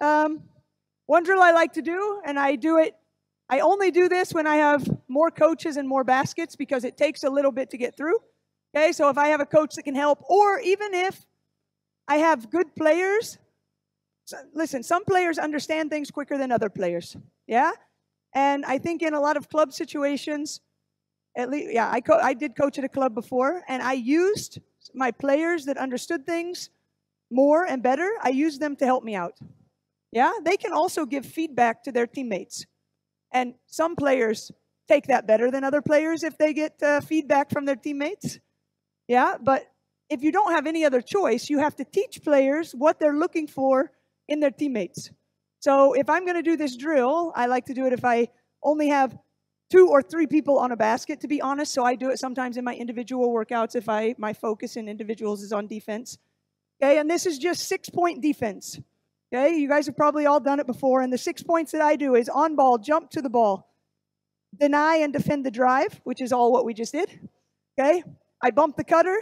Um, one drill I like to do, and I do it, I only do this when I have more coaches and more baskets because it takes a little bit to get through. Okay, so if I have a coach that can help, or even if I have good players, so, listen, some players understand things quicker than other players. Yeah? And I think in a lot of club situations, at least, yeah, I, I did coach at a club before, and I used my players that understood things more and better, I used them to help me out. Yeah, they can also give feedback to their teammates. And some players take that better than other players if they get uh, feedback from their teammates. Yeah, but if you don't have any other choice, you have to teach players what they're looking for in their teammates. So if I'm going to do this drill, I like to do it if I only have two or three people on a basket to be honest so i do it sometimes in my individual workouts if i my focus in individuals is on defense okay and this is just six point defense okay you guys have probably all done it before and the six points that i do is on ball jump to the ball deny and defend the drive which is all what we just did okay i bump the cutter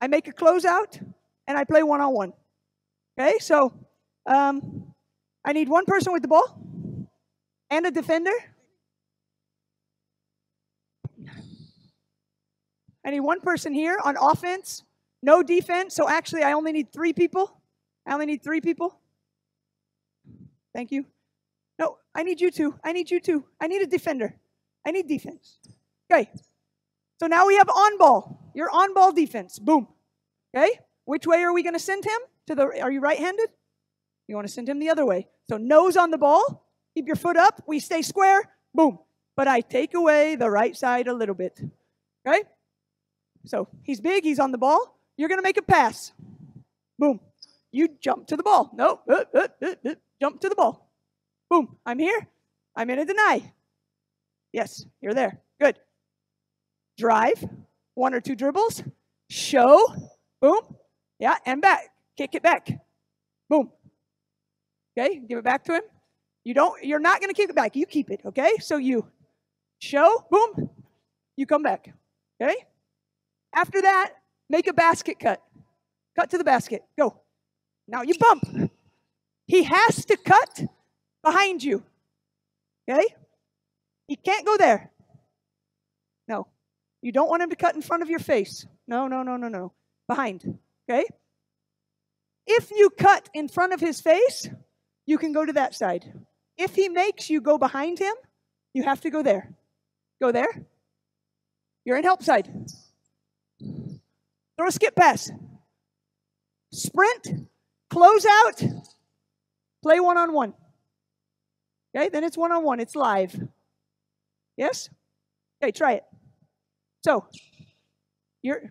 i make a closeout and i play one on one okay so um, i need one person with the ball and a defender I need one person here on offense, no defense. So actually, I only need three people. I only need three people. Thank you. No, I need you too. I need you too. I need a defender. I need defense. Okay. So now we have on ball. Your on ball defense. Boom. Okay. Which way are we going to send him? To the are you right-handed? You want to send him the other way. So nose on the ball. Keep your foot up. We stay square. Boom. But I take away the right side a little bit. Okay? So he's big, he's on the ball. You're going to make a pass. Boom. You jump to the ball. No, uh, uh, uh, uh, jump to the ball. Boom. I'm here. I'm in a deny. Yes, you're there. Good. Drive. One or two dribbles. Show. Boom. Yeah, and back. Kick it back. Boom. Okay, give it back to him. You don't, you're not going to kick it back. You keep it, okay? So you show, boom, you come back. Okay? After that, make a basket cut. Cut to the basket. Go. Now you bump. He has to cut behind you. Okay? He can't go there. No. You don't want him to cut in front of your face. No, no, no, no, no. Behind. Okay? If you cut in front of his face, you can go to that side. If he makes you go behind him, you have to go there. Go there. You're in help side. Throw a skip pass. Sprint, close out, play one on one. Okay, then it's one on one, it's live. Yes? Okay, try it. So, you're,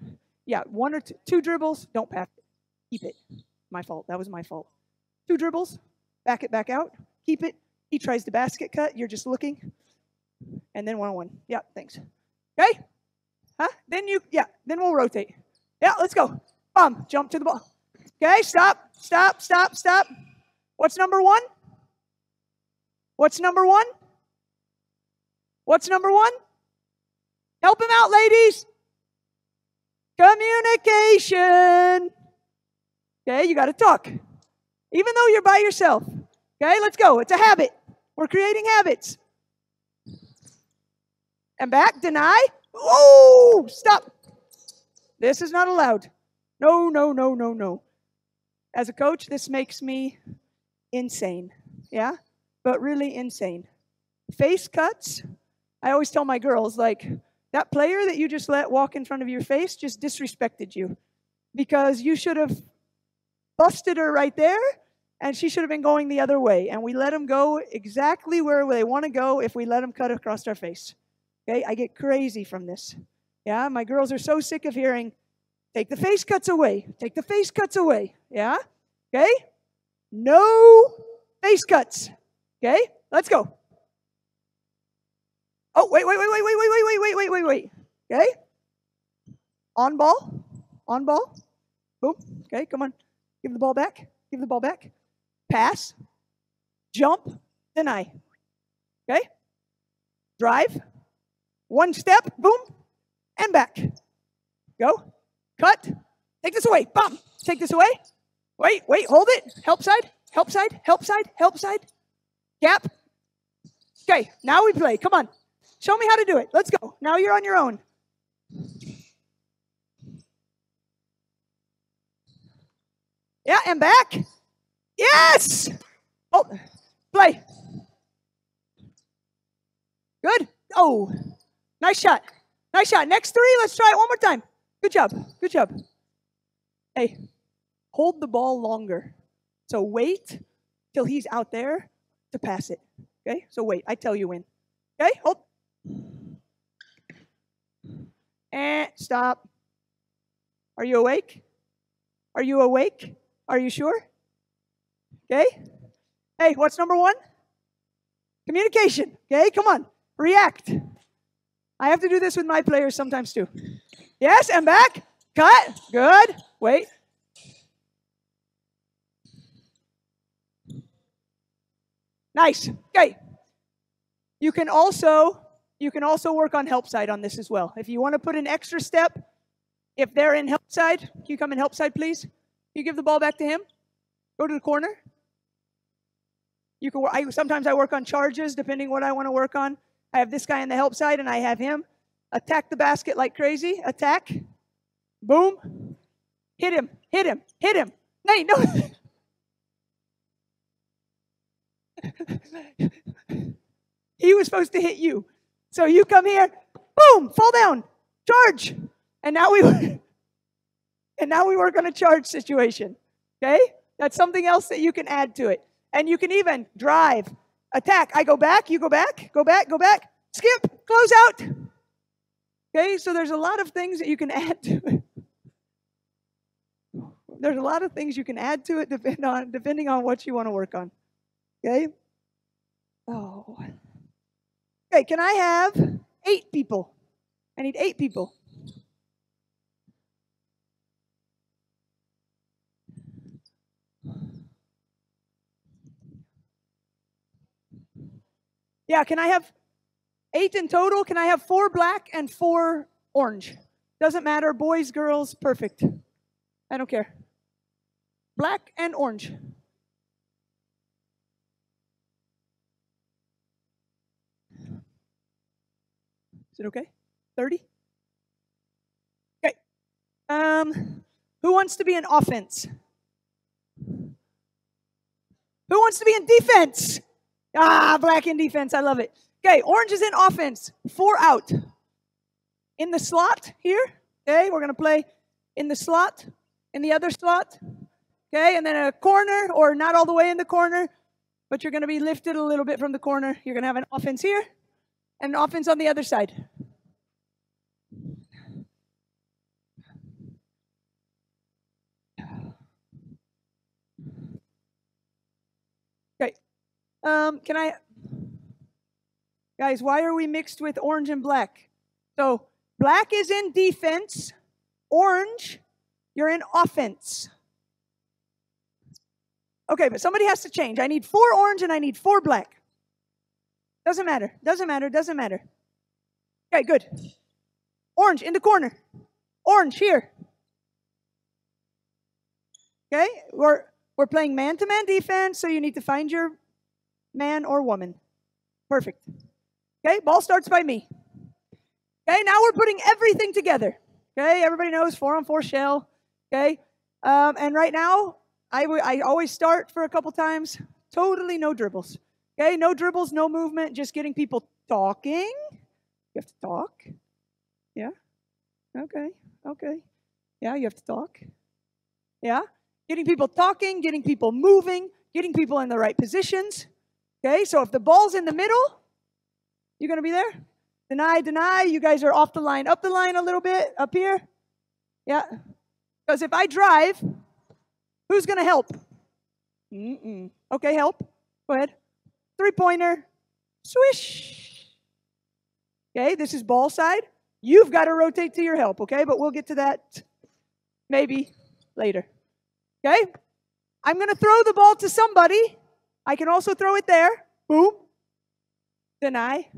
yeah, one or two, two dribbles, don't pass it. Keep it. My fault. That was my fault. Two dribbles, back it back out, keep it. He tries to basket cut, you're just looking. And then one on one. Yeah, thanks. Okay? Huh? Then you, yeah, then we'll rotate. Yeah, let's go. Bum, jump to the ball. Okay, stop, stop, stop, stop. What's number one? What's number one? What's number one? Help him out, ladies. Communication. Okay, you got to talk. Even though you're by yourself. Okay, let's go. It's a habit. We're creating habits. And back, deny. Oh, stop. This is not allowed. No, no, no, no, no. As a coach, this makes me insane. Yeah? But really insane. Face cuts. I always tell my girls, like, that player that you just let walk in front of your face just disrespected you because you should have busted her right there and she should have been going the other way. And we let them go exactly where they want to go if we let them cut across our face. Okay? I get crazy from this. Yeah, my girls are so sick of hearing, take the face cuts away, take the face cuts away. Yeah, okay? No face cuts. Okay, let's go. Oh, wait, wait, wait, wait, wait, wait, wait, wait, wait, wait, wait, wait. Okay? On ball, on ball. Boom. Okay, come on. Give the ball back. give the ball back, pass, jump, deny. Okay? Drive, one step, boom, and back. Go, cut, take this away, bum, take this away. Wait, wait, hold it, help side, help side, help side, help side, gap. Okay, now we play, come on. Show me how to do it. Let's go. Now you're on your own. Yeah, and back. Yes. Oh, play. Good. Oh, nice shot. Nice shot. Next three, let's try it one more time. Good job. Good job. Hey, hold the ball longer. So wait till he's out there to pass it. Okay? So wait. I tell you when. Okay? Hold. And stop. Are you awake? Are you awake? Are you sure? Okay? Hey, what's number one? Communication. Okay, come on. React. I have to do this with my players sometimes too. Yes, and back. Cut. Good. Wait. Nice. Okay. You can also you can also work on help side on this as well. If you want to put an extra step, if they're in help side, can you come in help side, please? You give the ball back to him. Go to the corner. You can. I, sometimes I work on charges, depending what I want to work on. I have this guy in the help side, and I have him attack the basket like crazy. Attack. Boom. Hit him. Hit him. Hit him. Hey, no. he was supposed to hit you. So you come here, boom, fall down, charge. And now we and now we work on a charge situation. Okay? That's something else that you can add to it. And you can even drive, attack. I go back, you go back, go back, go back, skip, close out. Okay, so there's a lot of things that you can add to it. There's a lot of things you can add to it depend on, depending on what you want to work on. Okay? Oh. Okay, can I have eight people? I need eight people. Yeah, can I have eight in total? Can I have four black and four orange? Doesn't matter. Boys, girls, perfect. I don't care. Black and orange. Is it okay? 30? Okay. Um, who wants to be in offense? Who wants to be in defense? Ah, black in defense. I love it. Okay, orange is in offense. Four out. In the slot here. Okay, we're going to play in the slot, in the other slot. Okay, and then a corner, or not all the way in the corner, but you're going to be lifted a little bit from the corner. You're going to have an offense here and offense on the other side. Um, can I, guys, why are we mixed with orange and black? So black is in defense, orange, you're in offense. Okay, but somebody has to change. I need four orange and I need four black. Doesn't matter. Doesn't matter. Doesn't matter. Okay, good. Orange in the corner. Orange here. Okay, we're we're playing man-to-man defense, so you need to find your man or woman. Perfect. Okay, ball starts by me. Okay, now we're putting everything together. Okay, everybody knows four on four shell. Okay, um, and right now I, I always start for a couple times. Totally no dribbles. Okay, no dribbles, no movement, just getting people talking. You have to talk. Yeah. Okay. Okay. Yeah, you have to talk. Yeah. Getting people talking, getting people moving, getting people in the right positions. Okay, so if the ball's in the middle, you're going to be there. Deny, deny. You guys are off the line, up the line a little bit, up here. Yeah. Because if I drive, who's going to help? Mm-mm. Okay, help. Go ahead. Three pointer. Swish. Okay, this is ball side. You've got to rotate to your help, okay? But we'll get to that maybe later. Okay? I'm going to throw the ball to somebody. I can also throw it there. Boom. Then I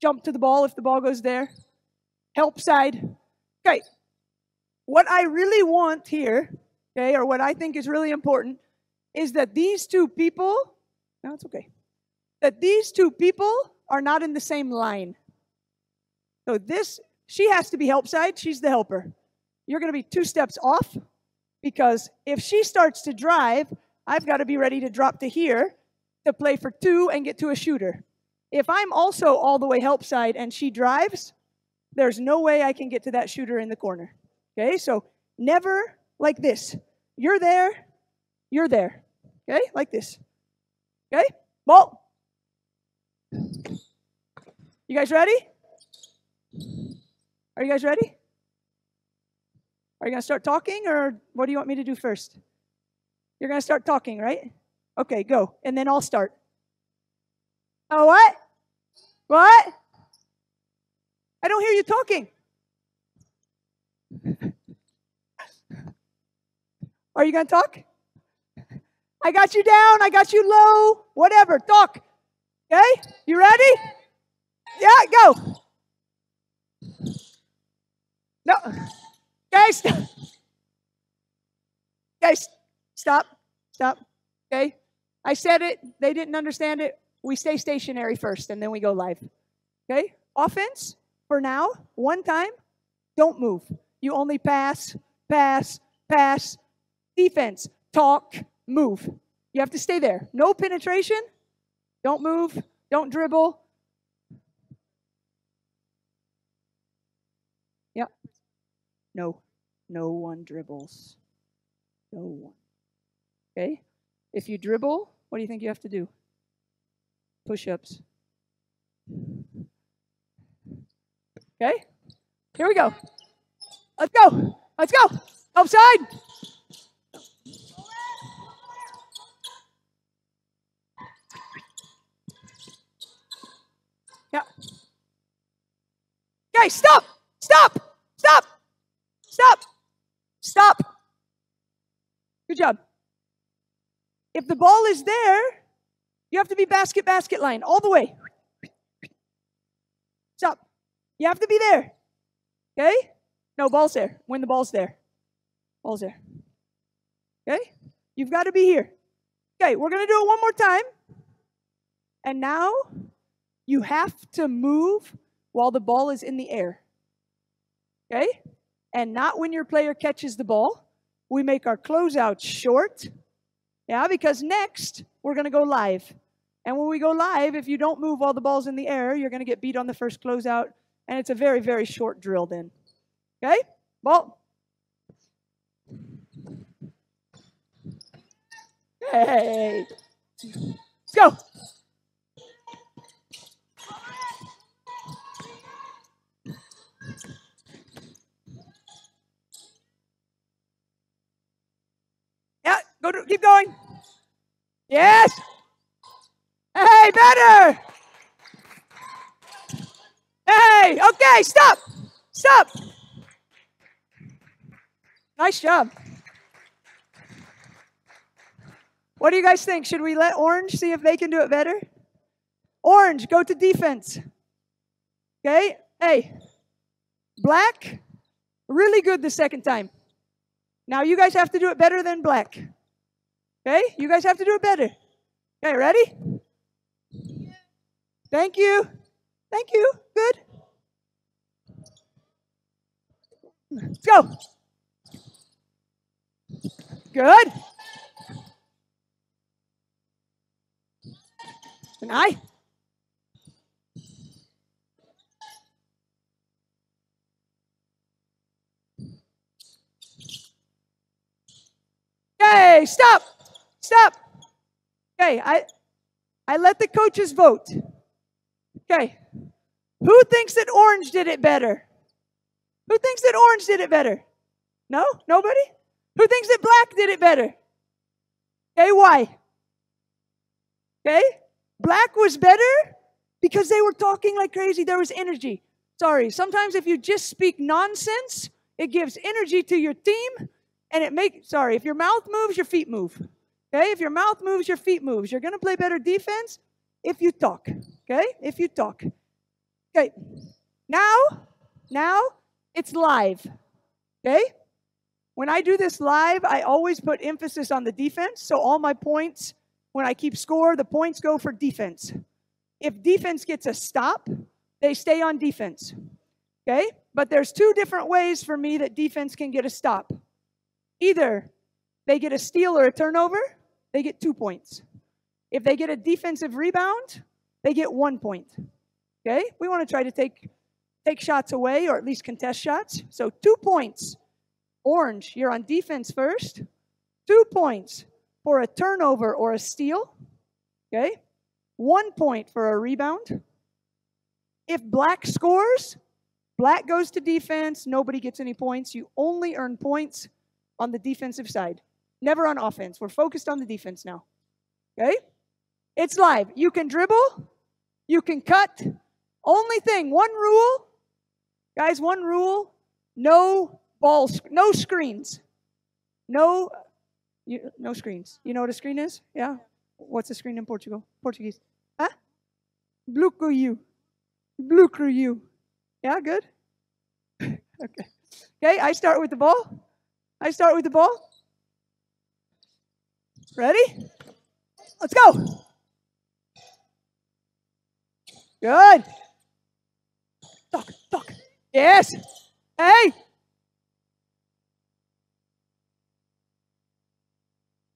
jump to the ball if the ball goes there. Help side. Okay. What I really want here, okay, or what I think is really important, is that these two people, no, it's okay, that these two people are not in the same line. So this, she has to be help side, she's the helper. You're going to be two steps off because if she starts to drive, I've got to be ready to drop to here to play for two and get to a shooter. If I'm also all the way help side and she drives, there's no way I can get to that shooter in the corner. Okay, so never like this. You're there, you're there. Okay, like this. Okay, ball. You guys ready? Are you guys ready? Are you going to start talking or what do you want me to do first? You're going to start talking, right? Okay, go. And then I'll start. Oh, what? What? I don't hear you talking. Are you going to talk? I got you down. I got you low. Whatever. Talk. Okay? You ready? Yeah, go. No. Guys, guys, stop. Stop. Okay? I said it. They didn't understand it. We stay stationary first and then we go live. Okay? Offense, for now, one time, don't move. You only pass, pass, pass. Defense, talk, move. You have to stay there. No penetration. Don't move. Don't dribble. Yep. No. No one dribbles. No one. Okay? If you dribble, what do you think you have to do? Push ups. Okay? Here we go. Let's go. Let's go. Outside. Yeah. Guys, stop. Stop. Stop. Stop. Stop. Good job. If the ball is there, you have to be basket, basket line all the way. Stop. You have to be there. Okay? No, ball's there. When the ball's there. Ball's there. Okay? You've got to be here. Okay, we're going to do it one more time. And now you have to move while the ball is in the air. Okay? And not when your player catches the ball. We make our closeout short. Yeah, because next we're going to go live. And when we go live, if you don't move while the ball's in the air, you're going to get beat on the first closeout. And it's a very, very short drill then. Okay? Ball. Hey. Let's go. Yeah, go to, keep going. Yes. Hey, better. Hey, okay, stop. Stop. Nice job. What do you guys think? Should we let Orange see if they can do it better? Orange, go to defense. Okay? Hey, black, really good the second time. Now you guys have to do it better than black. Okay? You guys have to do it better. Okay, ready? Thank you. Thank you. Good. Let's go. Good. And I. Okay, stop. Stop. Okay, I I let the coaches vote. Okay. Who thinks that orange did it better? Who thinks that orange did it better? No? Nobody? Who thinks that black did it better? Okay, why? Okay? Black was better because they were talking like crazy. There was energy. Sorry, sometimes if you just speak nonsense, it gives energy to your team and it make sorry, if your mouth moves, your feet move. Okay? If your mouth moves, your feet moves. You're going to play better defense if you talk. Okay? If you talk. Okay. Now, now it's live. Okay? When I do this live, I always put emphasis on the defense. So all my points, when I keep score, the points go for defense. If defense gets a stop, they stay on defense. Okay? But there's two different ways for me that defense can get a stop. Either they get a steal or a turnover, they get two points. If they get a defensive rebound, they get one point. Okay? We want to try to take take shots away or at least contest shots. So two points. Orange, you're on defense first. Two points for a turnover or a steal. Okay? One point for a rebound. If black scores, black goes to defense, nobody gets any points. You only earn points on the defensive side, never on offense. We're focused on the defense now. Okay? It's live. You can dribble, you can cut. Only thing, one rule, guys, one rule no balls, no screens. No, you, no screens. You know what a screen is? Yeah? What's a screen in Portugal? Portuguese. Huh? Bloqueio. Bloqueio. Yeah, good? okay. Okay, I start with the ball. I start with the ball. Ready? Let's go. Good. Talk, talk. Yes. Hey.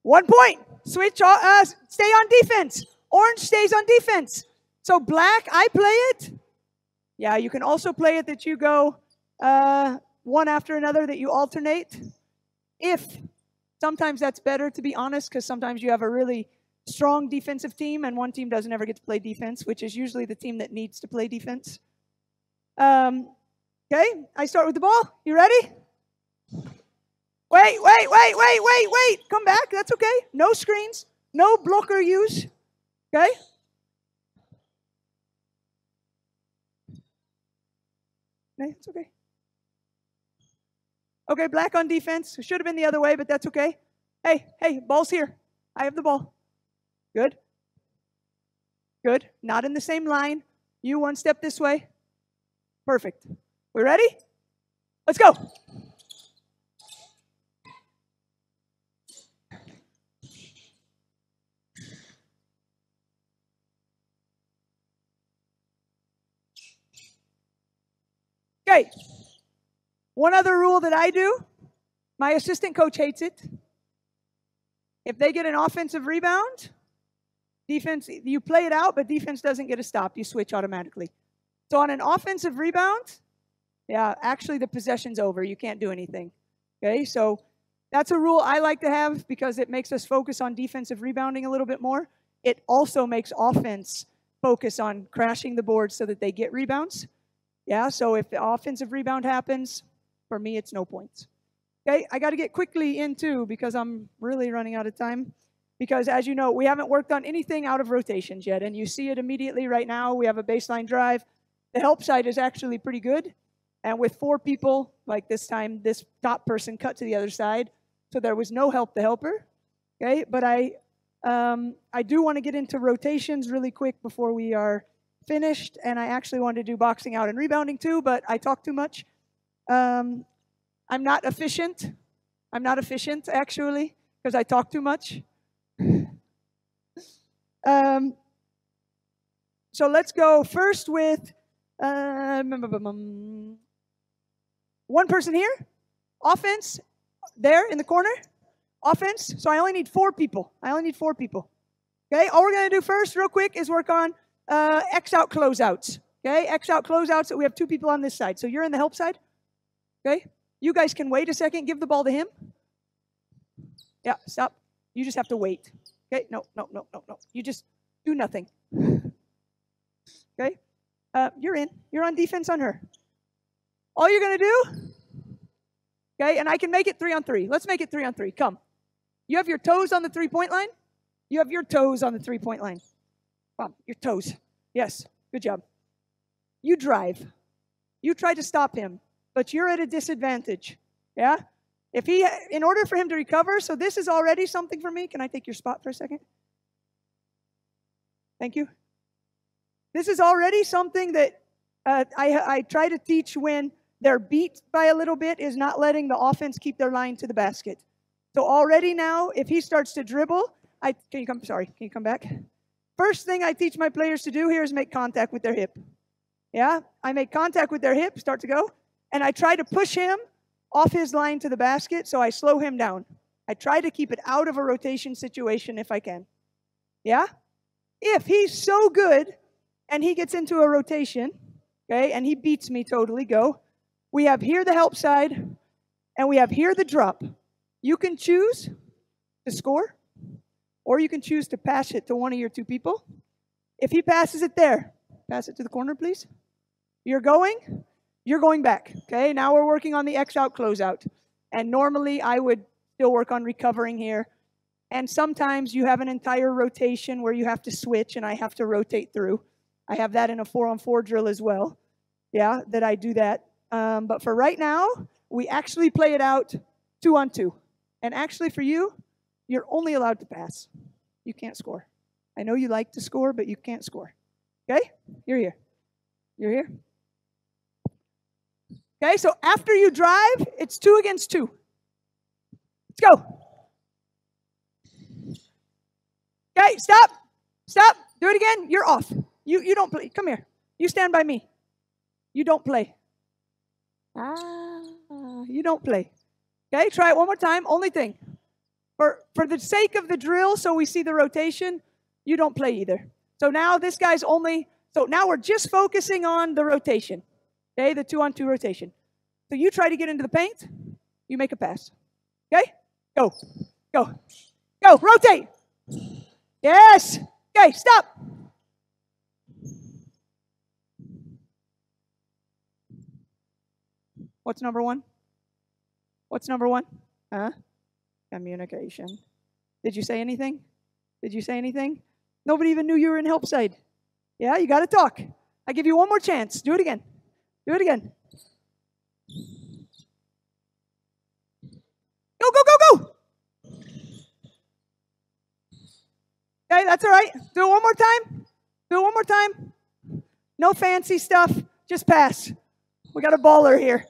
One point. Switch. Uh, stay on defense. Orange stays on defense. So black, I play it. Yeah, you can also play it that you go uh, one after another, that you alternate. If sometimes that's better, to be honest, because sometimes you have a really strong defensive team and one team doesn't ever get to play defense, which is usually the team that needs to play defense. Um, okay, I start with the ball. You ready? Wait, wait, wait, wait, wait, wait. Come back. That's okay. No screens. No blocker use. Okay? Okay, it's okay. Okay, black on defense. Should have been the other way, but that's okay. Hey, hey, ball's here. I have the ball. Good. Good. Not in the same line. You one step this way. Perfect. We ready? Let's go. Okay. One other rule that I do my assistant coach hates it. If they get an offensive rebound, defense, you play it out, but defense doesn't get a stop. You switch automatically. So on an offensive rebound, yeah, actually the possession's over. You can't do anything. Okay, so that's a rule I like to have because it makes us focus on defensive rebounding a little bit more. It also makes offense focus on crashing the board so that they get rebounds. Yeah, so if the offensive rebound happens, for me, it's no points. Okay, I got to get quickly into because I'm really running out of time. Because as you know, we haven't worked on anything out of rotations yet, and you see it immediately right now. We have a baseline drive. The help side is actually pretty good. And with four people, like this time, this top person cut to the other side. So there was no help the helper. Okay, but I um, I do want to get into rotations really quick before we are finished. And I actually wanted to do boxing out and rebounding too, but I talk too much. Um, I'm not efficient. I'm not efficient, actually, because I talk too much. um, so let's go first with um, one person here. Offense, there in the corner. Offense. So I only need four people. I only need four people. Okay, all we're going to do first, real quick, is work on uh, X out closeouts. Okay, X out closeouts. We have two people on this side. So you're in the help side. Okay, you guys can wait a second. Give the ball to him. Yeah, stop. You just have to wait. Okay, no, no, no, no, no. You just do nothing. Okay, uh, you're in. You're on defense on her. All you're gonna do. Okay, and I can make it three on three. Let's make it three on three. Come. You have your toes on the three point line. You have your toes on the three point line. Come, your toes. Yes, good job. You drive. You try to stop him, but you're at a disadvantage. Yeah? If he, in order for him to recover, so this is already something for me. Can I take your spot for a second? Thank you. This is already something that uh, I, I try to teach when they're beat by a little bit is not letting the offense keep their line to the basket. So already now, if he starts to dribble, I can you come? Sorry, can you come back? First thing I teach my players to do here is make contact with their hip. Yeah, I make contact with their hip, start to go, and I try to push him off his line to the basket, so I slow him down. I try to keep it out of a rotation situation if I can. Yeah? If he's so good and he gets into a rotation, okay, and he beats me totally, go. We have here the help side, and we have here the drop. You can choose to score, or you can choose to pass it to one of your two people. If he passes it there, pass it to the corner, please. You're going, you're going back. Okay, now we're working on the X out closeout. And normally I would still work on recovering here. And sometimes you have an entire rotation where you have to switch and I have to rotate through. I have that in a four on four drill as well. Yeah, that I do that. Um, but for right now, we actually play it out two on two. And actually, for you, you're only allowed to pass. You can't score. I know you like to score, but you can't score. Okay? You're here. You're here. Okay, so after you drive, it's two against two. Let's go. Okay, stop. Stop. Do it again. You're off. You you don't play. Come here. You stand by me. You don't play. Ah, you don't play. Okay, try it one more time. Only thing. For for the sake of the drill, so we see the rotation, you don't play either. So now this guy's only so now we're just focusing on the rotation. Okay, the two on two rotation. So you try to get into the paint, you make a pass. Okay? Go. Go. Go. Rotate. Yes. Okay, stop. What's number one? What's number one? Huh? Communication. Did you say anything? Did you say anything? Nobody even knew you were in help side. Yeah, you got to talk. I give you one more chance. Do it again. Do it again. Go, go, go, go. Okay, that's all right. Do it one more time. Do it one more time. No fancy stuff. Just pass. We got a baller here.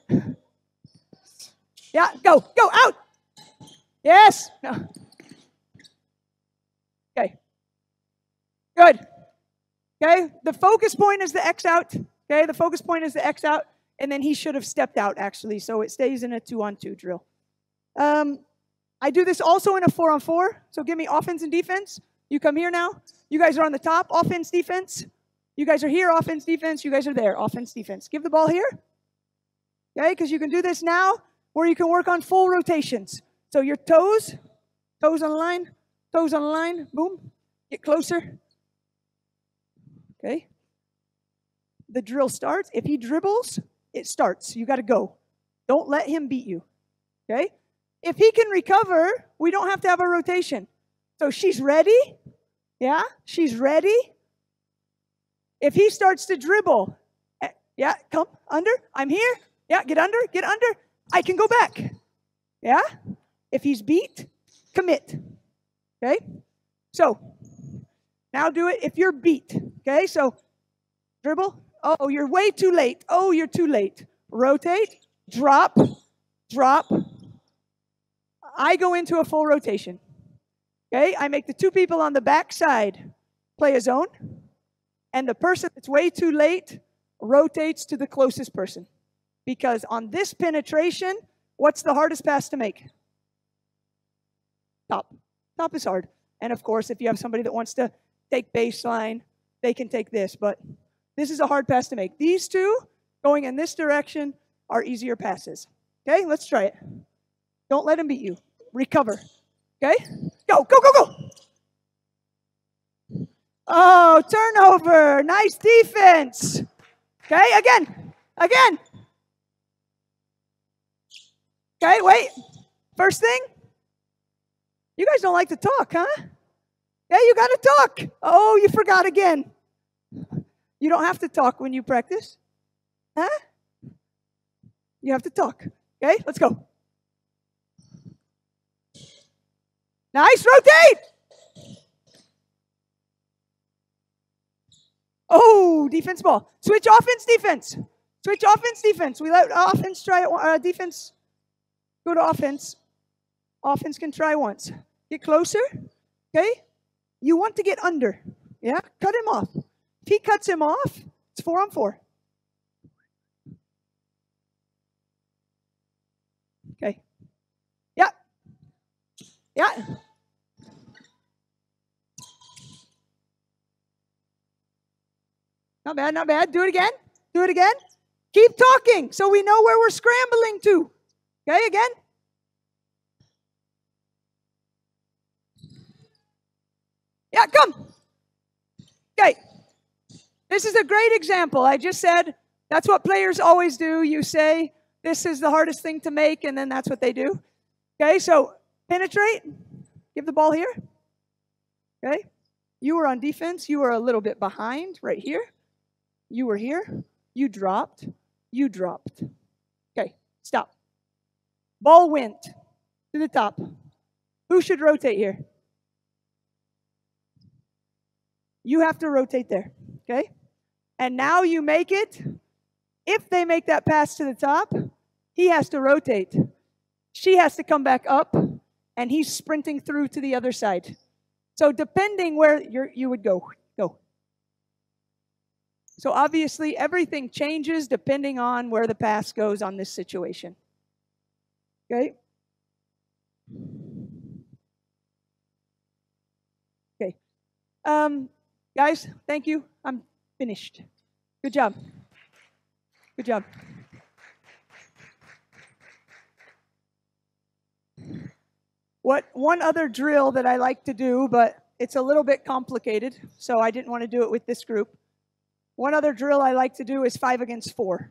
Yeah, go, go, out. Yes. No. Okay. Good. Okay, the focus point is the X out. Okay, the focus point is the X out, and then he should have stepped out actually, so it stays in a two on two drill. Um, I do this also in a four on four, so give me offense and defense. You come here now. You guys are on the top, offense, defense. You guys are here, offense, defense. You guys are there, offense, defense. Give the ball here. Okay, because you can do this now where you can work on full rotations. So your toes, toes on the line, toes on the line, boom, get closer, Okay? The drill starts. If he dribbles, it starts. You got to go. Don't let him beat you. Okay? If he can recover, we don't have to have a rotation. So she's ready. Yeah? She's ready. If he starts to dribble, eh, yeah, come under. I'm here. Yeah, get under, get under. I can go back. Yeah? If he's beat, commit. Okay? So, now do it if you're beat. Okay, so dribble. Oh, you're way too late. Oh, you're too late. Rotate, drop, drop. I go into a full rotation. Okay, I make the two people on the back side play a zone, and the person that's way too late rotates to the closest person. Because on this penetration, what's the hardest pass to make? Top. Top is hard. And of course, if you have somebody that wants to take baseline, they can take this. But this is a hard pass to make. These two going in this direction are easier passes. Okay, let's try it. Don't let him beat you. Recover. Okay? Go, go, go, go. Oh, turnover. Nice defense. Okay, again. Again. Okay, wait. First thing, you guys don't like to talk, huh? Yeah, you got to talk. Oh, you forgot again. You don't have to talk when you practice. Huh? You have to talk. Okay, let's go. Nice. Rotate. Oh, defense ball. Switch offense, defense. Switch offense, defense. We let offense try it. Uh, defense go to offense. Offense can try once. Get closer. Okay? You want to get under. Yeah? Cut him off. If he cuts him off, it's four on four. Okay. Yeah. Yeah. Not bad, not bad. Do it again. Do it again. Keep talking so we know where we're scrambling to. Okay, again. Yeah, come. Okay. This is a great example. I just said that's what players always do. You say, this is the hardest thing to make, and then that's what they do. Okay, so penetrate. Give the ball here. Okay. You were on defense. You were a little bit behind right here. You were here. You dropped. You dropped. Okay, stop. Ball went to the top. Who should rotate here? You have to rotate there. Okay? And now you make it. If they make that pass to the top, he has to rotate. She has to come back up, and he's sprinting through to the other side. So, depending where you you would go, go. So, obviously, everything changes depending on where the pass goes on this situation. Okay? Okay. Um, Guys, thank you. I'm finished. Good job. Good job. What one other drill that I like to do, but it's a little bit complicated, so I didn't want to do it with this group. One other drill I like to do is five against four.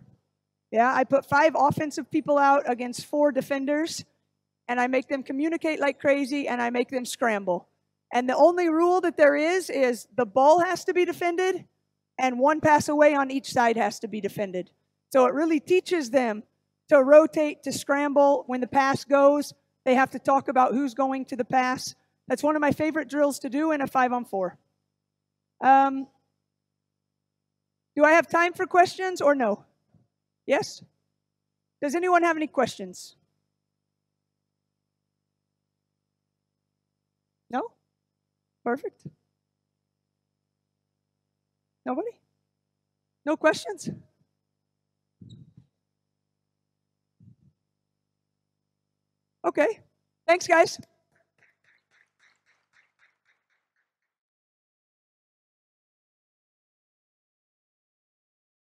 Yeah, I put five offensive people out against four defenders, and I make them communicate like crazy, and I make them scramble. And the only rule that there is is the ball has to be defended and one pass away on each side has to be defended. So it really teaches them to rotate, to scramble. When the pass goes, they have to talk about who's going to the pass. That's one of my favorite drills to do in a five on four. Um, do I have time for questions or no? Yes? Does anyone have any questions? No? Perfect. Nobody? No questions? Okay. Thanks, guys.